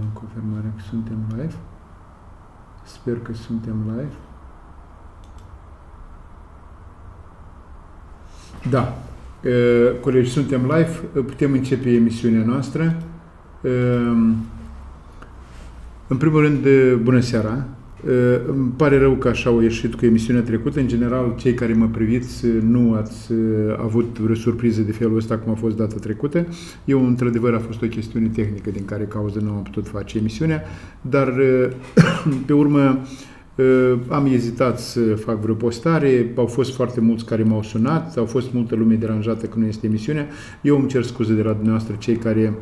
Am confirmarea că suntem live. Sper că suntem live. Da. Uh, colegi, suntem live. Putem începe emisiunea noastră. Uh, în primul rând, bună seara! Uh, îmi pare rău că așa au ieșit cu emisiunea trecută. În general, cei care mă priviți uh, nu ați uh, avut vreo surpriză de felul ăsta cum a fost data trecută. Eu, într-adevăr, a fost o chestiune tehnică din care cauză nu am putut face emisiunea, dar pe urmă am ezitat să fac vreo postare, au fost foarte mulți care m-au sunat, au fost multă lume deranjată că nu este emisiunea. Eu îmi cer scuze de la dumneavoastră, cei care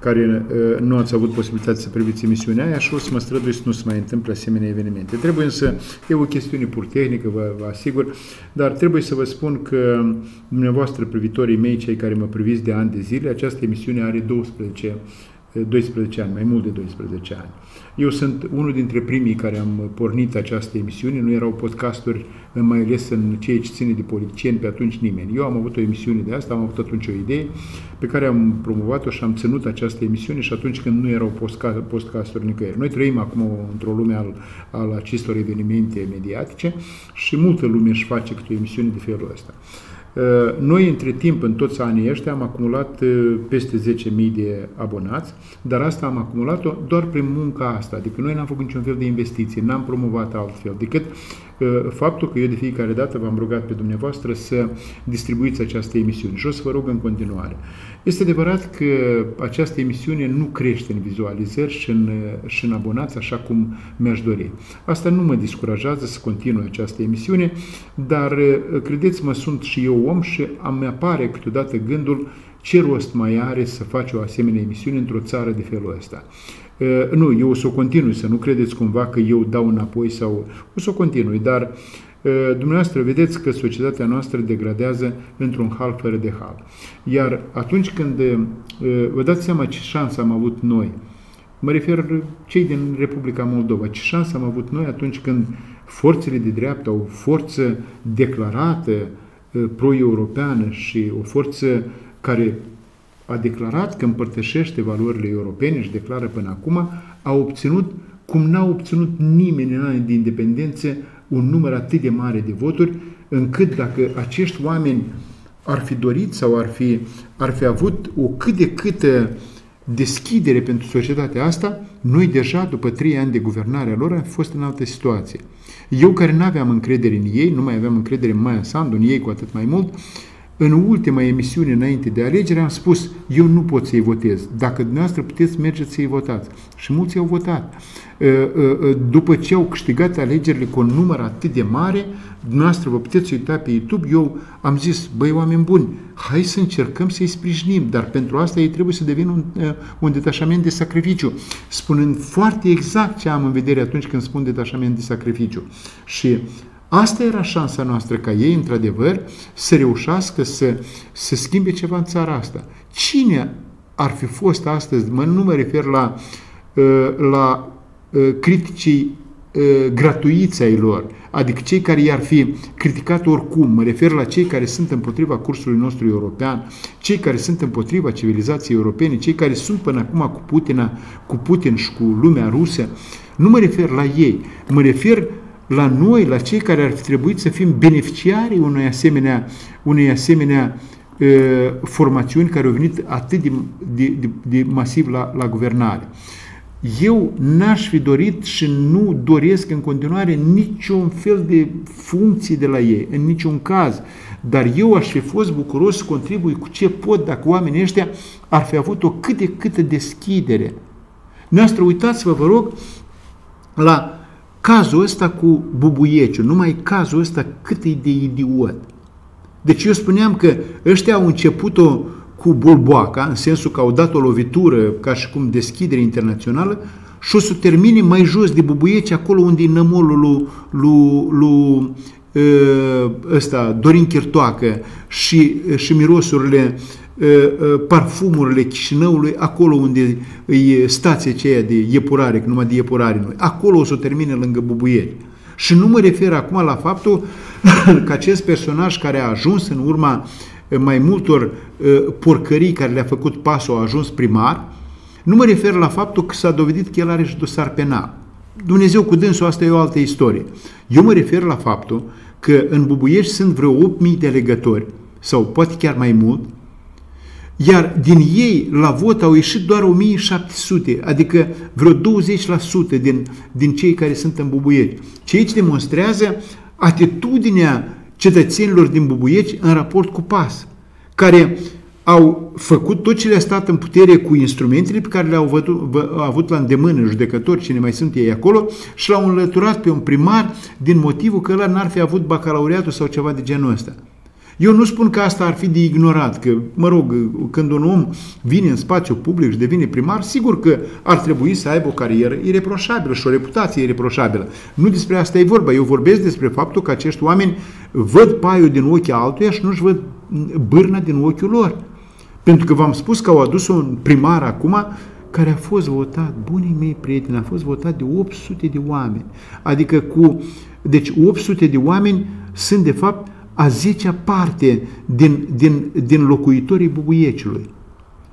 care uh, nu ați avut posibilitatea să priviți emisiunea aia și o să mă strădui să nu se mai întâmple asemenea evenimente. Trebuie însă, e o chestiune pur tehnică, vă, vă asigur, dar trebuie să vă spun că dumneavoastră, privitorii mei, cei care mă priviți de ani de zile, această emisiune are 12 12 ani, mai mult de 12 ani. Eu sunt unul dintre primii care am pornit această emisiune, nu erau podcasturi, mai ales în ceea ce ține de politicieni, pe atunci nimeni. Eu am avut o emisiune de asta, am avut atunci o idee pe care am promovat-o și am ținut această emisiune și atunci când nu erau podcasturi nicăieri. Noi trăim acum într-o lume al, al acestor evenimente mediatice și multă lume își face câte o emisiune de felul ăsta. Uh, noi, între timp, în toți anii ăștia, am acumulat uh, peste 10.000 de abonați, dar asta am acumulat-o doar prin munca asta. Adică noi n-am făcut niciun fel de investiție, n-am promovat altfel, decât faptul că eu de fiecare dată v-am rugat pe dumneavoastră să distribuiți această emisiune și o să vă rog în continuare. Este adevărat că această emisiune nu crește în vizualizări și în, și în abonați așa cum mi-aș dori. Asta nu mă discurajează să continui această emisiune, dar credeți-mă, sunt și eu om și îmi apare câteodată gândul ce rost mai are să faci o asemenea emisiune într-o țară de felul ăsta. Uh, nu, eu o să o continui, să nu credeți cumva că eu dau înapoi sau... O să o continui, dar uh, dumneavoastră vedeți că societatea noastră degradează într-un hal fără de hal. Iar atunci când uh, vă dați seama ce șansă am avut noi, mă refer cei din Republica Moldova, ce șansă am avut noi atunci când forțele de dreapta, o forță declarată pro-europeană și o forță care a declarat că împărtășește valorile europene și declară până acum, a obținut, cum n-a obținut nimeni în anii de independență, un număr atât de mare de voturi, încât dacă acești oameni ar fi dorit sau ar fi, ar fi avut o cât de câtă deschidere pentru societatea asta, noi deja, după trei ani de guvernare a lor, am fost în altă situație. Eu care nu aveam încredere în ei, nu mai aveam încredere în Maia Sandu, în ei cu atât mai mult, în ultima emisiune înainte de alegere am spus, eu nu pot să-i votez. Dacă dumneavoastră puteți, mergeți să-i votați. Și mulți au votat. Uh, uh, uh, după ce au câștigat alegerile cu un număr atât de mare, dumneavoastră vă puteți uita pe YouTube, eu am zis, băi, oameni buni, hai să încercăm să-i sprijinim, dar pentru asta ei trebuie să devină un, un detașament de sacrificiu, spunând foarte exact ce am în vedere atunci când spun detașament de sacrificiu. Și Asta era șansa noastră ca ei, într-adevăr, să reușească să, să schimbe ceva în țara asta. Cine ar fi fost astăzi, mă, nu mă refer la, uh, la uh, criticii uh, gratuiți ai lor, adică cei care i-ar fi criticat oricum, mă refer la cei care sunt împotriva cursului nostru european, cei care sunt împotriva civilizației europene, cei care sunt până acum cu Putin, cu Putin și cu lumea rusă, nu mă refer la ei, mă refer la noi, la cei care ar fi trebuit să fim beneficiarii unei asemenea, unei asemenea uh, formațiuni care au venit atât de, de, de, de masiv la, la guvernare. Eu n-aș fi dorit și nu doresc în continuare niciun fel de funcții de la ei, în niciun caz. Dar eu aș fi fost bucuros să contribui cu ce pot dacă oamenii ăștia ar fi avut o cât de câtă deschidere. Noastră, uitați-vă, vă rog, la cazul ăsta cu Bubuieciu, numai cazul ăsta cât e de idiot. Deci eu spuneam că ăștia au început-o cu bulboaca, în sensul că au dat o lovitură ca și cum deschidere internațională și o să termine mai jos de Bubuieci, acolo unde e nămolul lui, lui, lui ăsta, Dorin Chirtoacă și, și mirosurile uh, parfumurile Chișinăului, acolo unde e stația aceea de iepurare, că numai de iepurare noi, acolo o să o termine lângă Bubuieri. Și nu mă refer acum la faptul că acest personaj care a ajuns în urma mai multor porcării care le-a făcut pasul, a ajuns primar, Nu mă refer la faptul că s-a dovedit că el are și dosar penal. Dumnezeu cu dânsul, asta e o altă istorie. Eu mă refer la faptul că în Bubuiești sunt vreo 8.000 de legători, sau poate chiar mai mult, iar din ei la vot au ieșit doar 1700, adică vreo 20% din, din cei care sunt în Bubuiești. Ce aici demonstrează atitudinea cetățenilor din Bubuiești în raport cu PAS, care au făcut tot ce le-a stat în putere cu instrumentele pe care le-au avut la îndemână judecători, cine mai sunt ei acolo, și l-au înlăturat pe un primar din motivul că ăla n-ar fi avut bacalaureatul sau ceva de genul ăsta. Eu nu spun că asta ar fi de ignorat, că, mă rog, când un om vine în spațiu public și devine primar, sigur că ar trebui să aibă o carieră ireproșabilă și o reputație ireproșabilă. Nu despre asta e vorba. Eu vorbesc despre faptul că acești oameni văd paiul din ochii altuia și nu-și văd bârna din ochiul lor. Pentru că v-am spus că au adus un primar acum care a fost votat, bunii mei prieteni, a fost votat de 800 de oameni. Adică cu, deci 800 de oameni sunt de fapt a zecea parte din, din, din locuitorii Bubuieciului.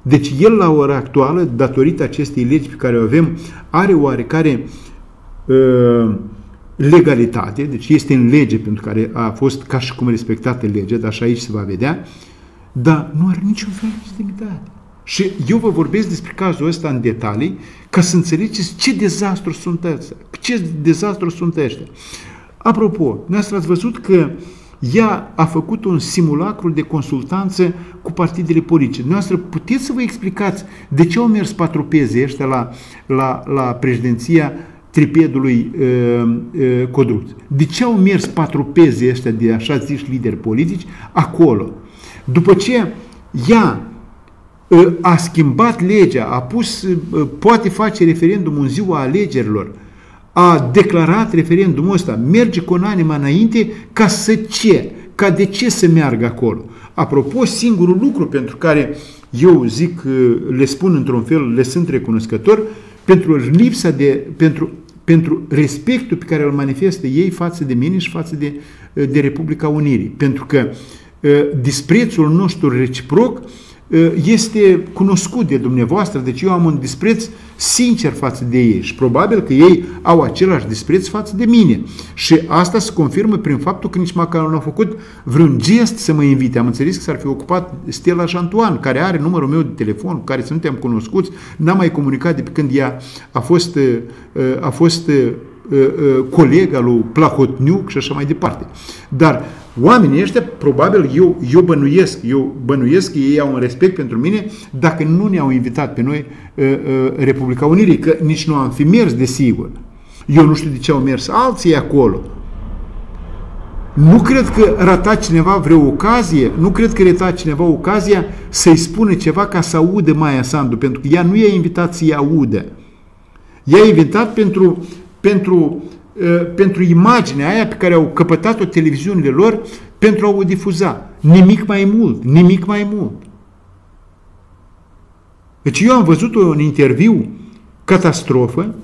Deci el la ora actuală, datorită acestei legi pe care o avem, are oarecare uh, legalitate, deci este în lege pentru care a fost ca și cum respectată legea, dar și aici se va vedea, dar nu are niciun fel de legitimitate. Și eu vă vorbesc despre cazul ăsta în detalii ca să înțelegeți ce dezastru sunt ăștia. Ce dezastru sunt ăștia. Apropo, noastră ați văzut că ea a făcut un simulacru de consultanță cu partidele politice. Noastră puteți să vă explicați de ce au mers patropeze ăștia la, la, la președinția tripedului uh, uh, Codruț? De ce au mers patropeze ăștia de așa ziși lideri politici acolo? După ce ea ă, a schimbat legea, a pus, ă, poate face referendum în ziua alegerilor, a declarat referendumul ăsta, merge cu anima înainte ca să ce? Ca de ce să meargă acolo? Apropo, singurul lucru pentru care eu zic, ă, le spun într-un fel, le sunt recunoscător, pentru lipsa de, pentru, pentru respectul pe care îl manifestă ei față de mine și față de, de Republica Unirii. Pentru că uh, Ă, disprețul nostru reciproc ă, este cunoscut de dumneavoastră, deci eu am un dispreț sincer față de ei și probabil că ei au același dispreț față de mine. Și asta se confirmă prin faptul că nici măcar nu au făcut vreun gest să mă invite. Am înțeles că s-ar fi ocupat Stella Jantoan, care are numărul meu de telefon, cu care suntem cunoscuți, n-am mai comunicat de pe când ea a fost, ă, a fost colega lui Plahotniuc și așa mai departe. Dar Oamenii ăștia, probabil, eu, eu bănuiesc, eu bănuiesc că ei au un respect pentru mine dacă nu ne-au invitat pe noi uh, uh, Republica Unirii, că nici nu am fi mers, desigur. Eu nu știu de ce au mers alții acolo. Nu cred că rata cineva vreo ocazie, nu cred că rata cineva ocazia să-i spună ceva ca să audă Maia Sandu, pentru că ea nu i-a invitat să-i audă. I-a invitat pentru, pentru Uh, pentru imaginea aia pe care au căpătat-o televiziunile lor pentru a o difuza. Nimic mai mult, nimic mai mult. Deci eu am văzut un interviu catastrofă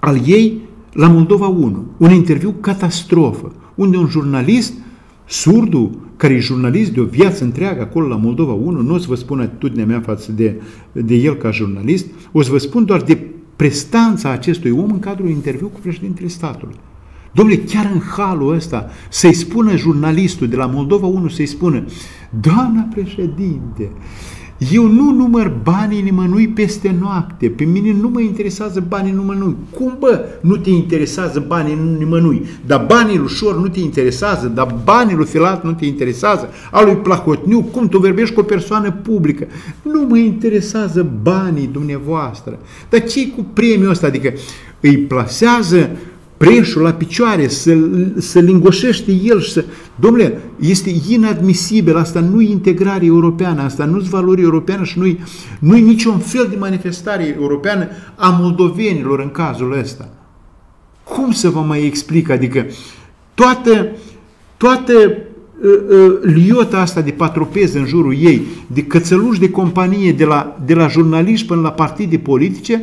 al ei la Moldova 1. Un interviu catastrofă, unde un jurnalist, surdu, care e jurnalist de o viață întreagă acolo la Moldova 1, nu o să vă spun atitudinea mea față de, de el ca jurnalist, o să vă spun doar de prestanța acestui om în cadrul interviu cu președintele statului. Domnule, chiar în halul ăsta, să-i spună jurnalistul de la Moldova 1, să-i spună, doamna președinte, eu nu număr banii nimănui peste noapte. Pe mine nu mă interesează banii nimănui. Cum bă, nu te interesează banii nimănui? Dar banii lui Șor nu te interesează, dar banii lui Filat nu te interesează, a lui Plahotniu, cum tu vorbești cu o persoană publică? Nu mă interesează banii dumneavoastră. Dar ce cu premiul ăsta? Adică îi plasează preșul la picioare, să, să lingoșește el și să... Domnule, este inadmisibil, asta nu e integrare europeană, asta nu e valori europeană și nu-i, nu niciun fel de manifestare europeană a moldovenilor în cazul ăsta. Cum să vă mai explic? Adică toată, toată uh, uh, liota asta de patropez în jurul ei, de cățăluși de companie, de la, de la jurnaliști până la partide politice,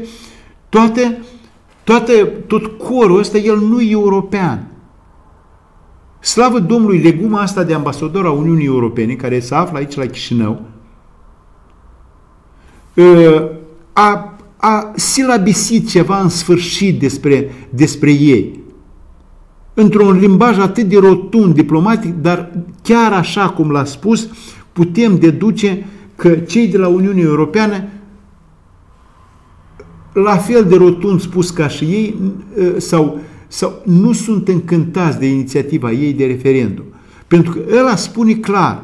toate toată, tot corul ăsta, el nu e european. Slavă Domnului, leguma asta de ambasador a Uniunii Europene, care se află aici la Chișinău, ă, a, a silabisit ceva în sfârșit despre, despre ei. Într-un limbaj atât de rotund, diplomatic, dar chiar așa cum l-a spus, putem deduce că cei de la Uniunea Europeană la fel de rotund spus ca și ei, sau, sau nu sunt încântați de inițiativa ei de referendum. Pentru că ăla spune clar,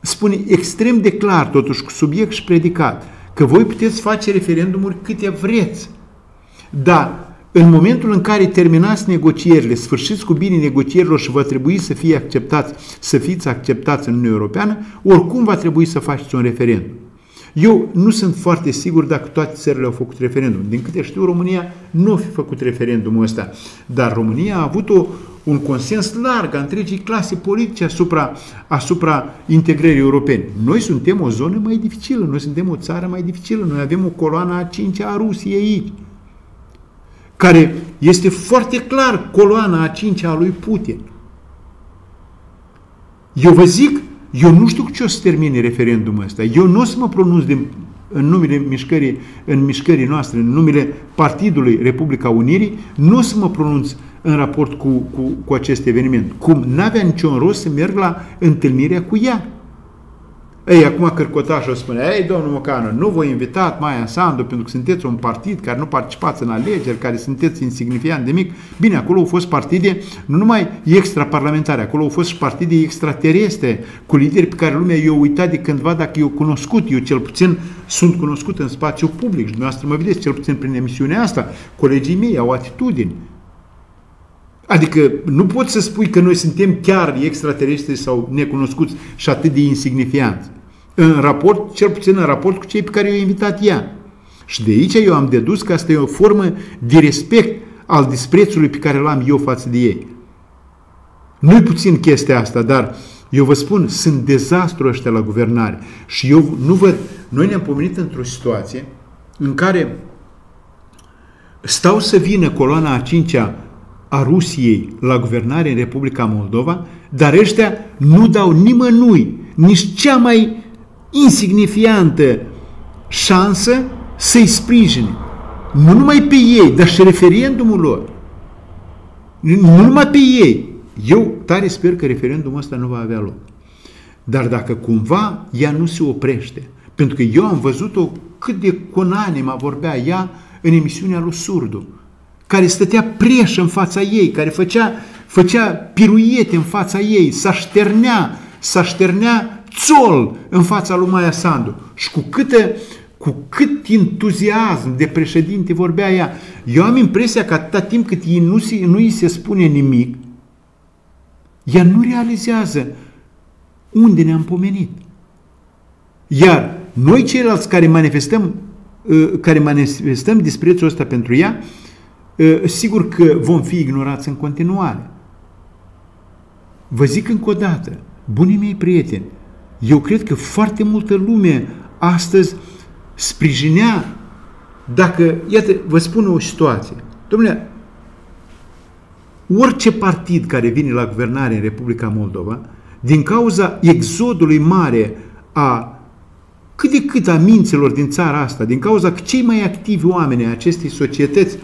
spune extrem de clar, totuși cu subiect și predicat, că voi puteți face referendumuri câte vreți. Dar în momentul în care terminați negocierile, sfârșiți cu bine negocierilor și va trebui să fie acceptați, să fiți acceptați în Uniunea Europeană, oricum va trebui să faceți un referendum. Eu nu sunt foarte sigur dacă toate țările au făcut referendum. Din câte știu, România nu a fi făcut referendumul ăsta, dar România a avut o, un consens larg a întregii clase politice asupra, asupra integrării europene. Noi suntem o zonă mai dificilă, noi suntem o țară mai dificilă, noi avem o coloană a cincea a Rusiei aici, care este foarte clar coloana a cincea a lui Putin. Eu vă zic, eu nu știu cu ce o să termine referendumul ăsta. Eu nu o să mă pronunț din, în numele mișcării, în mișcării noastre, în numele Partidului Republica Unirii, nu o să mă pronunț în raport cu, cu, cu acest eveniment. Cum n-avea niciun rost să merg la întâlnirea cu ea. Ei, acum Cărcotașul spune, ei, domnul Mocanu, nu vă invitat Maia Sandu pentru că sunteți un partid care nu participați în alegeri, care sunteți insignifiant de mic. Bine, acolo au fost partide nu numai extraparlamentare, acolo au fost și partide extraterestre, cu lideri pe care lumea i-a uitat de cândva dacă i-au cunoscut. Eu cel puțin sunt cunoscut în spațiu public și dumneavoastră mă vedeți, cel puțin prin emisiunea asta. Colegii mei au atitudini. Adică nu poți să spui că noi suntem chiar extraterestri sau necunoscuți și atât de insignifianți. În raport, cel puțin în raport cu cei pe care i-a invitat ea. Și de aici eu am dedus că asta e o formă de respect al disprețului pe care l-am eu față de ei. Nu-i puțin chestia asta, dar eu vă spun, sunt dezastru ăștia la guvernare. Și eu nu văd, noi ne-am pomenit într-o situație în care stau să vină coloana a cincea a Rusiei la guvernare în Republica Moldova, dar ăștia nu dau nimănui nici cea mai insignifiantă șansă să-i sprijine. Nu numai pe ei, dar și referendumul lor. Nu numai pe ei. Eu tare sper că referendumul ăsta nu va avea loc. Dar dacă cumva ea nu se oprește, pentru că eu am văzut-o cât de conanima vorbea ea în emisiunea lui Surdu, care stătea preș în fața ei, care făcea, făcea piruiete în fața ei, s-a șternea, s-a șternea țol în fața lui Maia Sandu. Și cu câte, cu cât entuziasm de președinte vorbea ea. Eu am impresia că atâta timp cât ei nu, nu îi se spune nimic, ea nu realizează unde ne-am pomenit. Iar noi ceilalți care manifestăm, ă, care manifestăm disprețul ăsta pentru ea, Ă, sigur că vom fi ignorați în continuare. Vă zic încă o dată, bunii mei prieteni, eu cred că foarte multă lume astăzi sprijinea, dacă, iată, vă spun o situație. Domnule, orice partid care vine la guvernare în Republica Moldova, din cauza exodului mare a cât de cât a minților din țara asta, din cauza că cei mai activi oameni ai acestei societăți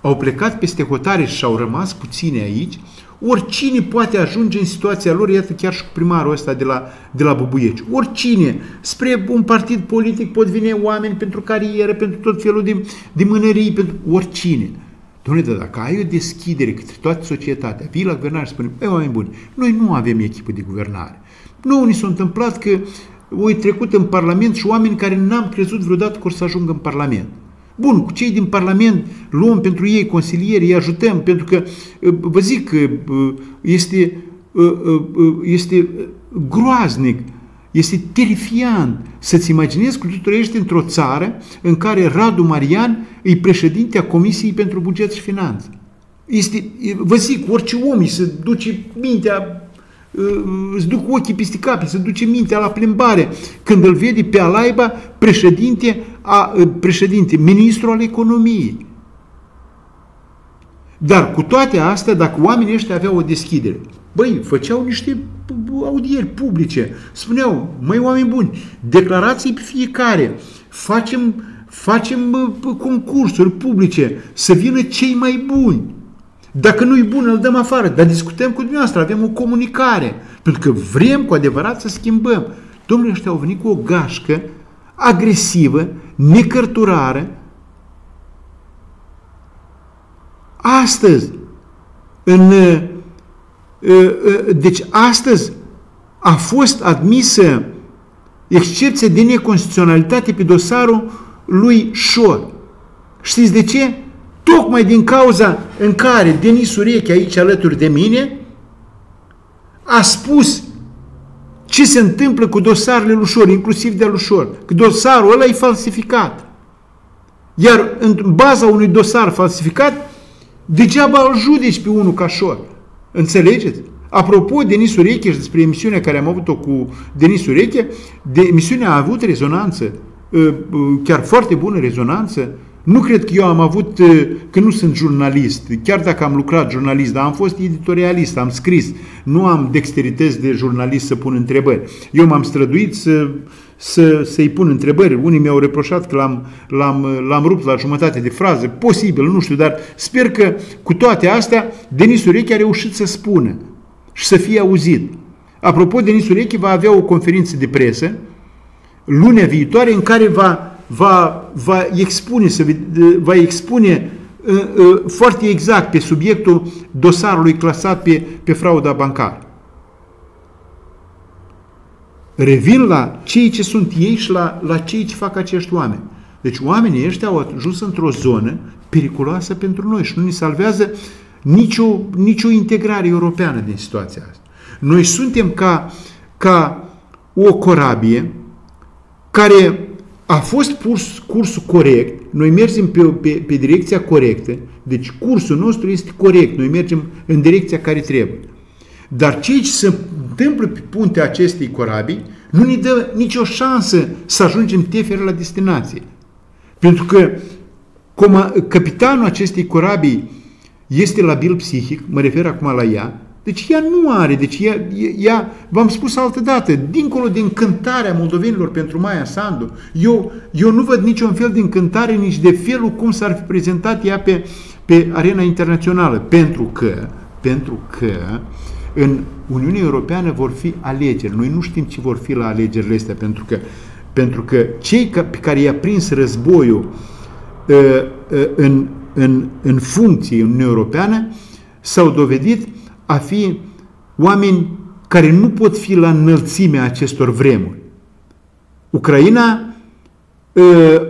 au plecat peste hotare și au rămas puține aici, oricine poate ajunge în situația lor, iată chiar și cu primarul ăsta de la, de la Bubuieci. Oricine, spre un partid politic pot veni oameni pentru carieră, pentru tot felul de, de mânării, pentru oricine. Domnule, dar dacă ai o deschidere către toată societatea, vii la guvernare și spune, ei, oameni buni, noi nu avem echipă de guvernare. Nu ni s-a întâmplat că au trecut în Parlament și oameni care n-am crezut vreodată că o să ajungă în Parlament. Bun, cu cei din Parlament luăm pentru ei consilieri, îi ajutăm, pentru că, vă zic, este, este groaznic, este terifiant să-ți imaginezi că tu trăiești într-o țară în care Radu Marian e președintea Comisiei pentru Buget și Finanțe. Este, vă zic, orice om îi se duce mintea îți duc ochii peste cap, se duce mintea la plimbare când îl vede pe Alaiba președinte, a, președinte, ministru al economiei. Dar cu toate astea, dacă oamenii ăștia aveau o deschidere, băi, făceau niște audieri publice, spuneau, măi oameni buni, declarații pe fiecare, facem, facem concursuri publice, să vină cei mai buni. Dacă nu-i bun, îl dăm afară, dar discutăm cu dumneavoastră, avem o comunicare, pentru că vrem cu adevărat să schimbăm. Domnule, ăștia au venit cu o gașcă agresivă, necărturară. Astăzi, în, uh, uh, uh, deci astăzi a fost admisă excepție de neconstituționalitate pe dosarul lui Șor. Știți de ce? Tocmai din cauza în care Denis Ureche, aici alături de mine, a spus ce se întâmplă cu dosarele lui Șor, inclusiv de lui Șor, că dosarul ăla e falsificat. Iar în baza unui dosar falsificat, degeaba îl judeci pe unul ca Șor. Înțelegeți? Apropo, Denis Ureche și despre emisiunea care am avut-o cu Denis Ureche, de, emisiunea a avut rezonanță, ă, ă, chiar foarte bună rezonanță. Nu cred că eu am avut, ă, că nu sunt jurnalist, chiar dacă am lucrat jurnalist, dar am fost editorialist, am scris, nu am dexterități de jurnalist să pun întrebări. Eu m-am străduit să, să, să-i pun întrebări. Unii mi-au reproșat că l-am, l-am, l-am rupt la jumătate de frază, posibil, nu știu, dar sper că cu toate astea Denis Ureche a reușit să spună și să fie auzit. Apropo, Denis Ureche va avea o conferință de presă lunea viitoare în care va, va, va expune, să, va expune uh, uh, foarte exact pe subiectul dosarului clasat pe, pe frauda bancară. Revin la cei ce sunt ei și la, la cei ce fac acești oameni. Deci oamenii ăștia au ajuns într-o zonă periculoasă pentru noi și nu ne salvează nicio, nicio integrare europeană din situația asta. Noi suntem ca, ca o corabie care a fost pus cursul corect, noi mergem pe, pe, pe direcția corectă, deci cursul nostru este corect, noi mergem în direcția care trebuie. Dar ceea ce se întâmplă pe puntea acestei corabii nu ne dă nicio șansă să ajungem tefer la destinație. Pentru că capitanul acestei corabii este labil psihic, mă refer acum la ea, deci ea nu are, deci ea, ea v-am spus altă dată, dincolo de încântarea moldovenilor pentru Maia Sandu, eu, eu nu văd niciun fel de încântare, nici de felul cum s-ar fi prezentat ea pe, pe arena internațională, pentru că, pentru că în Uniunea Europeană vor fi alegeri. Noi nu știm ce vor fi la alegerile astea, pentru că, pentru că cei pe care i-a prins războiul uh, uh, în în, în funcție în Uniunea Europeană s-au dovedit a fi oameni care nu pot fi la înălțimea acestor vremuri. Ucraina, uh,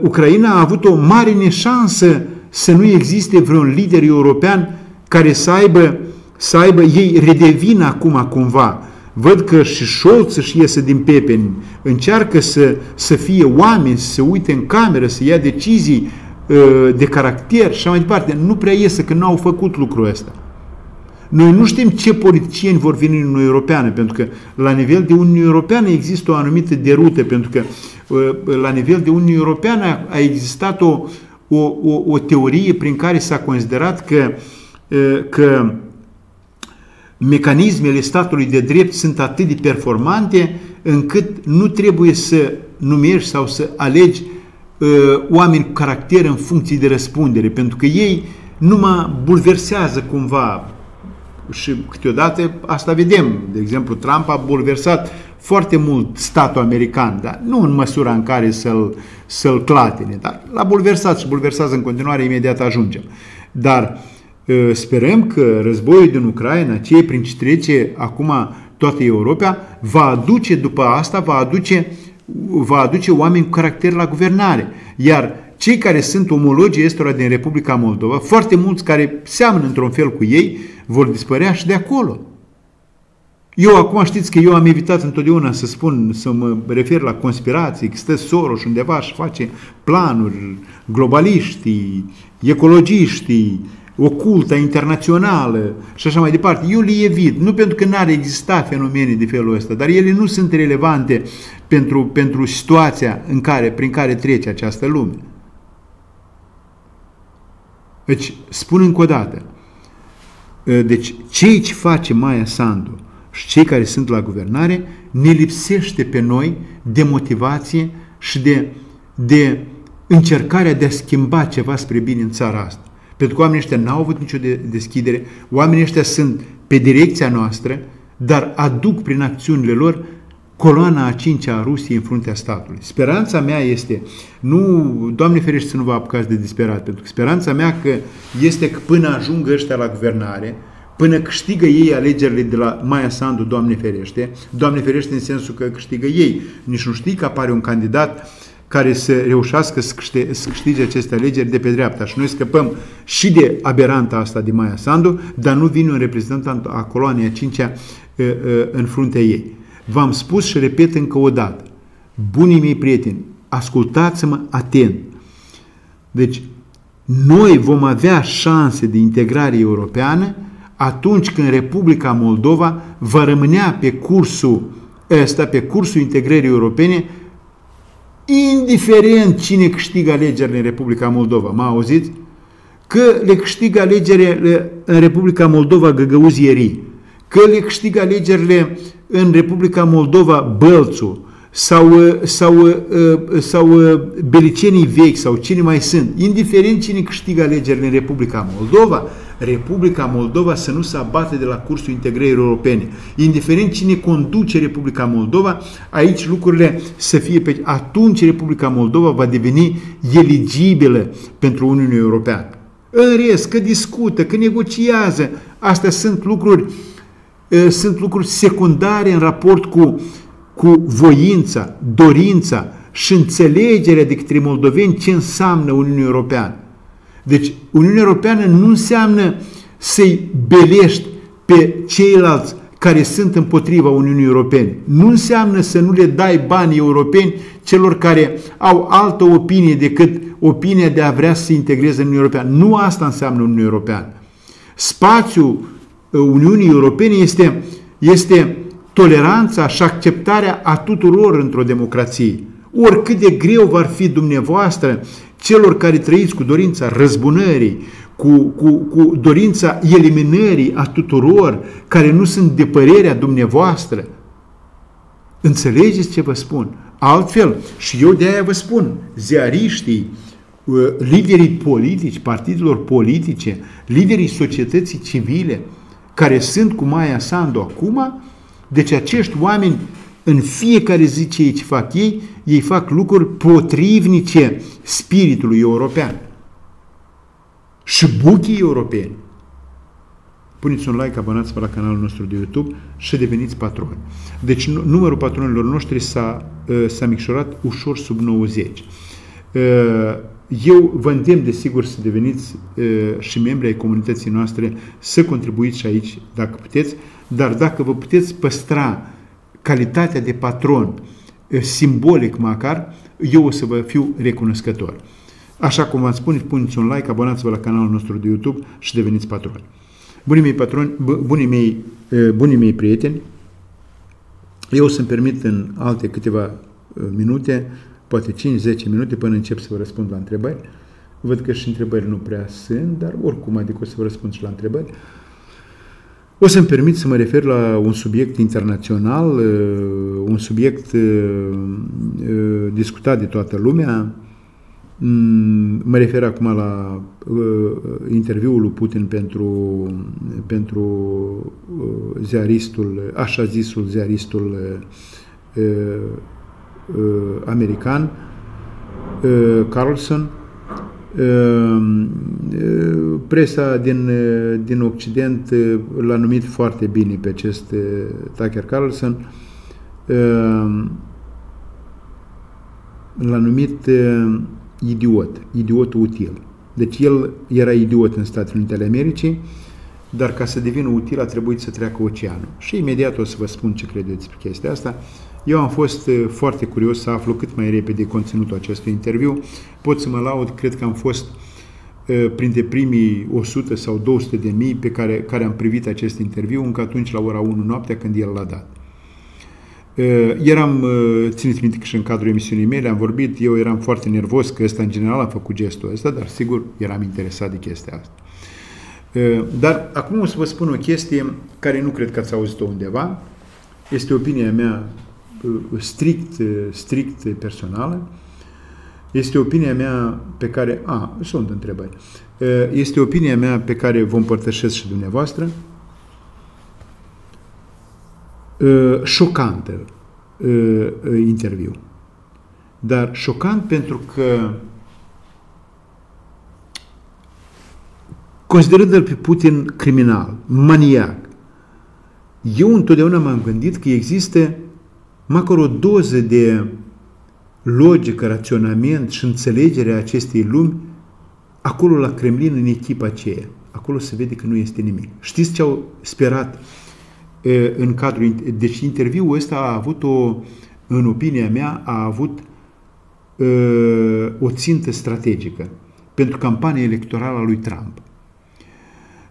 Ucraina a avut o mare neșansă să nu existe vreun lider european care să aibă, să aibă ei redevin acum cumva. Văd că și Scholz își iese din pepeni, încearcă să, să fie oameni, să se uite în cameră, să ia decizii Uh, de caracter și mai departe. Nu prea iese că nu au făcut lucrul ăsta. Noi nu știm ce politicieni vor veni în Uniunea Europeană, pentru că la nivel de Uniune Europeană există o anumită derută, pentru că uh, la nivel de Uniune Europeană a existat o, o, o, o teorie prin care s-a considerat că, uh, că mecanismele statului de drept sunt atât de performante încât nu trebuie să numești sau să alegi uh, oameni cu caracter în funcție de răspundere, pentru că ei nu mă bulversează cumva și câteodată asta vedem. De exemplu, Trump a bulversat foarte mult statul american, dar nu în măsura în care să-l, să-l clatine, dar l-a bulversat și bulversează în continuare, imediat ajungem. Dar uh, sperăm că războiul din Ucraina, cei prin ce trece acum toată Europa, va aduce după asta, va aduce va aduce oameni cu caracter la guvernare. Iar cei care sunt omologii estora din Republica Moldova, foarte mulți care seamănă într-un fel cu ei, vor dispărea și de acolo. Eu acum știți că eu am evitat întotdeauna să spun, să mă refer la conspirații, că stă Soros undeva și face planuri, globaliștii, ecologiștii, oculta, internațională și așa mai departe. Eu le evit, nu pentru că n-ar exista fenomene de felul ăsta, dar ele nu sunt relevante pentru, pentru situația în care, prin care trece această lume. Deci, spun încă o dată, deci cei ce face Maia Sandu și cei care sunt la guvernare ne lipsește pe noi de motivație și de, de încercarea de a schimba ceva spre bine în țara asta. Pentru că oamenii ăștia n-au avut nicio de deschidere, oamenii ăștia sunt pe direcția noastră, dar aduc prin acțiunile lor coloana a cincea a Rusiei în fruntea statului. Speranța mea este, nu, Doamne ferește să nu vă apucați de disperat, pentru că speranța mea că este că până ajung ăștia la guvernare, până câștigă ei alegerile de la Maia Sandu, Doamne ferește, Doamne ferește în sensul că câștigă ei, nici nu știi că apare un candidat care să reușească să câștige, să câștige aceste alegeri de pe dreapta. Și noi scăpăm și de aberanta asta de Maia Sandu, dar nu vine un reprezentant a coloanei a cincea în fruntea ei. V-am spus și repet încă o dată, bunii mei prieteni, ascultați-mă atent. Deci, noi vom avea șanse de integrare europeană atunci când Republica Moldova va rămânea pe cursul ăsta, pe cursul integrării europene, indiferent cine câștigă alegerile în Republica Moldova. Mă auziți? Că le câștigă alegerile în Republica Moldova găgăuzierii, că le câștigă alegerile în Republica Moldova Bălțu, sau, sau, sau belicenii vechi sau cine mai sunt, indiferent cine câștigă alegerile în Republica Moldova, Republica Moldova să nu se abate de la cursul integrării europene. Indiferent cine conduce Republica Moldova, aici lucrurile să fie pe... Atunci Republica Moldova va deveni eligibilă pentru Uniunea Europeană. În rest, că discută, că negociază, astea sunt lucruri, sunt lucruri secundare în raport cu, cu voința, dorința și înțelegerea de către moldoveni ce înseamnă Uniunea Europeană. Deci Uniunea Europeană nu înseamnă să-i belești pe ceilalți care sunt împotriva Uniunii Europene. Nu înseamnă să nu le dai bani europeni celor care au altă opinie decât opinia de a vrea să se integreze în Uniunea Europeană. Nu asta înseamnă Uniunea Europeană. Spațiul uh, Uniunii Europene este, este toleranța și acceptarea a tuturor într-o democrație. Oricât de greu va fi dumneavoastră celor care trăiți cu dorința răzbunării, cu, cu, cu dorința eliminării a tuturor care nu sunt de părerea dumneavoastră. Înțelegeți ce vă spun? Altfel, și eu de aia vă spun, ziariștii, uh, liderii politici, partidelor politice, liderii societății civile, care sunt cu Maia Sandu acum, deci acești oameni în fiecare zi ce ei fac ei, ei fac lucruri potrivnice spiritului european și buchii europeni. Puneți un like, abonați-vă la canalul nostru de YouTube și deveniți patroni. Deci numărul patronilor noștri s-a, uh, micșorat ușor sub 90. Uh, eu vă îndemn, desigur, să deveniți uh, și membri ai comunității noastre, să contribuiți și aici, dacă puteți, dar dacă vă puteți păstra calitatea de patron, simbolic măcar, eu o să vă fiu recunoscător. Așa cum v-am spus, puneți un like, abonați-vă la canalul nostru de YouTube și deveniți patroni. Bunii mei patroni, bunii mei, bunii mei prieteni, eu o să-mi permit în alte câteva minute, poate 5-10 minute, până încep să vă răspund la întrebări. Văd că și întrebări nu prea sunt, dar oricum, adică o să vă răspund și la întrebări. O să-mi permit să mă refer la un subiect internațional, uh, un subiect uh, uh, discutat de toată lumea. Mm, mă refer acum la interviul lui Putin pentru, pentru ziaristul, așa zisul ziaristul american, Carlson, Ehm, ehm, presa din, din Occident eh, l-a numit foarte bine pe acest eh, Tucker Carlson. Ehm, l-a numit idiot, idiot util. Deci el era idiot în Statele Unite ale Americii, dar ca să devină util a trebuit să treacă oceanul. Și imediat o să vă spun ce credeți despre chestia asta. Eu am fost uh, foarte curios să aflu cât mai repede conținutul acestui interviu. Pot să mă laud, cred că am fost uh, printre primii 100 sau 200 de mii pe care, care am privit acest interviu, încă atunci la ora 1 noaptea când el l-a dat. Uh, eram, țineți minte că și în cadrul emisiunii mele am vorbit, eu eram foarte nervos că ăsta în general a făcut gestul ăsta, dar sigur eram interesat de chestia asta. Dar acum o să vă spun o chestie care nu cred că ați auzit-o undeva, este opinia mea strict, strict personală. Este opinia mea pe care... A, sunt întrebări. Este opinia mea pe care vă împărtășesc și dumneavoastră. Șocantă interviu. Dar șocant pentru că considerându-l pe Putin criminal, maniac, eu întotdeauna m-am gândit că există măcar o doză de logică, raționament și înțelegerea acestei lumi acolo la Kremlin, în echipa aceea. Acolo se vede că nu este nimic. Știți ce au sperat în cadrul... Deci interviul ăsta a avut o, în opinia mea, a avut o țintă strategică pentru campania electorală a lui Trump.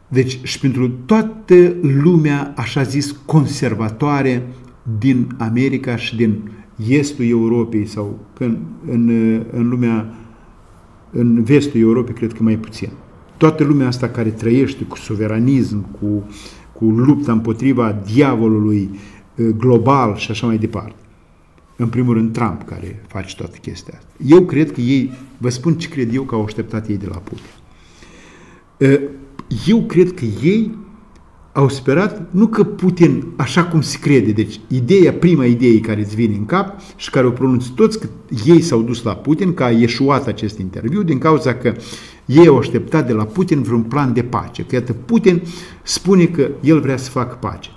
Deci și pentru toată lumea, așa zis, conservatoare din America și din estul Europei sau în, în, în lumea, în vestul Europei, cred că mai puțin. Toată lumea asta care trăiește cu suveranism, cu, cu lupta împotriva diavolului eh, global și așa mai departe. În primul rând Trump care face toată chestia asta. Eu cred că ei, vă spun ce cred eu că au așteptat ei de la Putin. Eh, eu cred că ei au sperat, nu că Putin, așa cum se crede, deci ideea, prima idee care îți vine în cap și care o pronunță toți, că ei s-au dus la Putin, că a ieșuat acest interviu din cauza că ei au așteptat de la Putin vreun plan de pace. Că iată, Putin spune că el vrea să facă pace.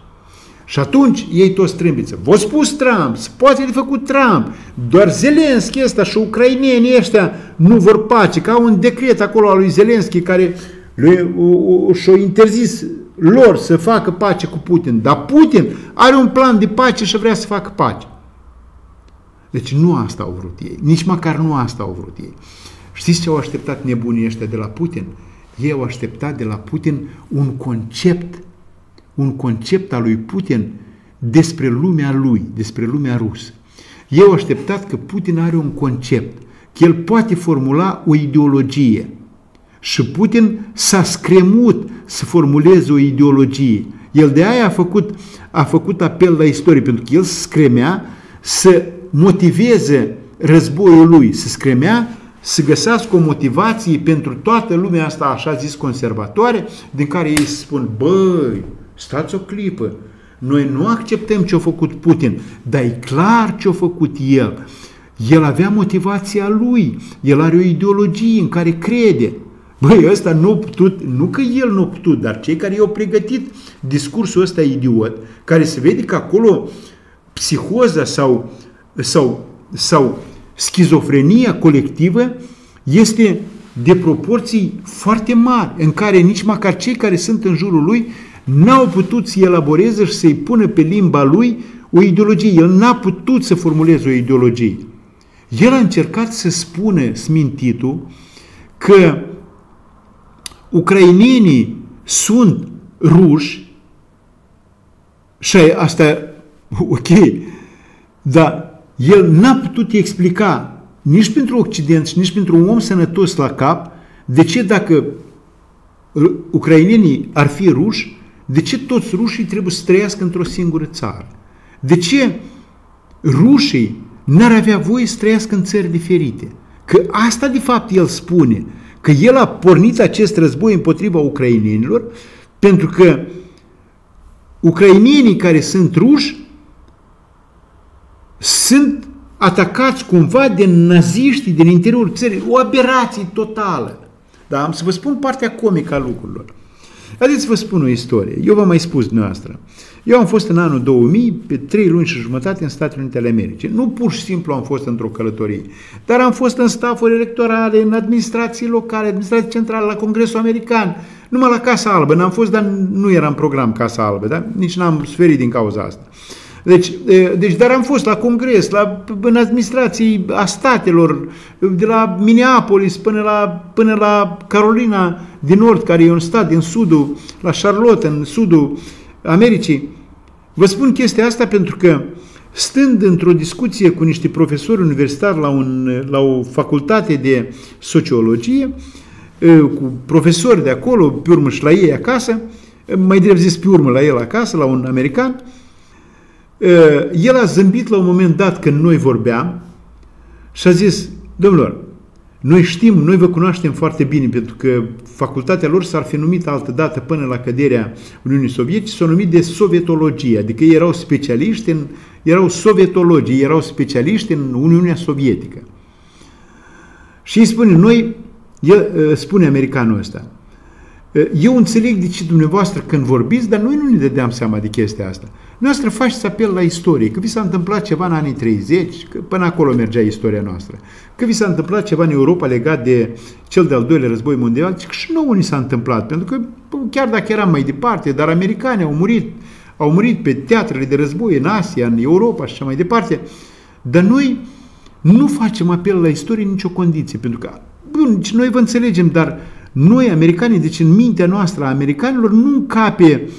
Și atunci ei toți trâmbiță. V-a spus Trump, se poate de făcut Trump, doar Zelenski ăsta și ucrainienii ăștia nu vor pace, ca un decret acolo al lui Zelenski care și-a interzis lor să facă pace cu Putin, dar Putin are un plan de pace și vrea să facă pace. Deci nu asta au vrut ei, nici măcar nu asta au vrut ei. Știți ce au așteptat nebunii ăștia de la Putin? Ei au așteptat de la Putin un concept, un concept al lui Putin despre lumea lui, despre lumea rusă. Ei au așteptat că Putin are un concept, că el poate formula o ideologie, și Putin s-a scremut să formuleze o ideologie. El de aia a făcut, a făcut apel la istorie, pentru că el scremea să motiveze războiul lui, să scremea să găsească o motivație pentru toată lumea asta, așa zis, conservatoare, din care ei spun, băi, stați o clipă, noi nu acceptăm ce a făcut Putin, dar e clar ce a făcut el. El avea motivația lui, el are o ideologie în care crede. Băi, ăsta nu a putut, nu că el nu a putut, dar cei care i-au pregătit discursul ăsta idiot, care se vede că acolo psihoza sau, sau, sau schizofrenia colectivă este de proporții foarte mari, în care nici măcar cei care sunt în jurul lui n-au putut să elaboreze și să-i pună pe limba lui o ideologie. El n-a putut să formuleze o ideologie. El a încercat să spună smintitul că ucrainienii sunt ruși și asta, ok, dar el n-a putut explica nici pentru Occident și nici pentru un om sănătos la cap de ce dacă ucrainienii ar fi ruși, de ce toți rușii trebuie să trăiască într-o singură țară? De ce rușii n-ar avea voie să trăiască în țări diferite? Că asta de fapt el spune că el a pornit acest război împotriva ucrainienilor pentru că ucrainienii care sunt ruși sunt atacați cumva de naziști din interiorul țării. O aberație totală. Da, am să vă spun partea comică a lucrurilor. Haideți să vă spun o istorie. Eu v-am mai spus dumneavoastră. Eu am fost în anul 2000, pe trei luni și jumătate în Statele Unite ale Americii. Nu pur și simplu am fost într-o călătorie, dar am fost în stafuri electorale, în administrații locale, administrații centrale, la Congresul American, numai la Casa Albă. N-am fost, dar nu era în program Casa Albă, da? nici n-am suferit din cauza asta. Deci, deci, dar am fost la congres, la, în administrații a statelor, de la Minneapolis până la, până la Carolina din Nord, care e un stat din sudul, la Charlotte, în sudul Americii. Vă spun chestia asta pentru că stând într-o discuție cu niște profesori universitari la, un, la o facultate de sociologie, cu profesori de acolo, pe urmă și la ei acasă, mai drept zis pe urmă la el acasă, la un american, el a zâmbit la un moment dat când noi vorbeam și a zis, domnilor, Noi știm, noi vă cunoaștem foarte bine, pentru că facultatea lor s-ar fi numit altă dată până la căderea Uniunii Sovietice, s-a numit de sovietologie, adică ei erau specialiști în, erau sovietologii, erau specialiști în Uniunea Sovietică. Și îi spune, noi, el uh, spune americanul ăsta, uh, eu înțeleg de ce dumneavoastră când vorbiți, dar noi nu ne dădeam seama de chestia asta. Noastră faceți apel la istorie, că vi s-a întâmplat ceva în anii 30, că până acolo mergea istoria noastră, că vi s-a întâmplat ceva în Europa legat de cel de-al doilea război mondial, că și nouă ni s-a întâmplat, pentru că chiar dacă eram mai departe, dar americanii au murit, au murit pe teatrele de război în Asia, în Europa și așa mai departe, dar noi nu facem apel la istorie în nicio condiție, pentru că, bun, noi vă înțelegem, dar noi, americanii, deci în mintea noastră a americanilor nu încape uh,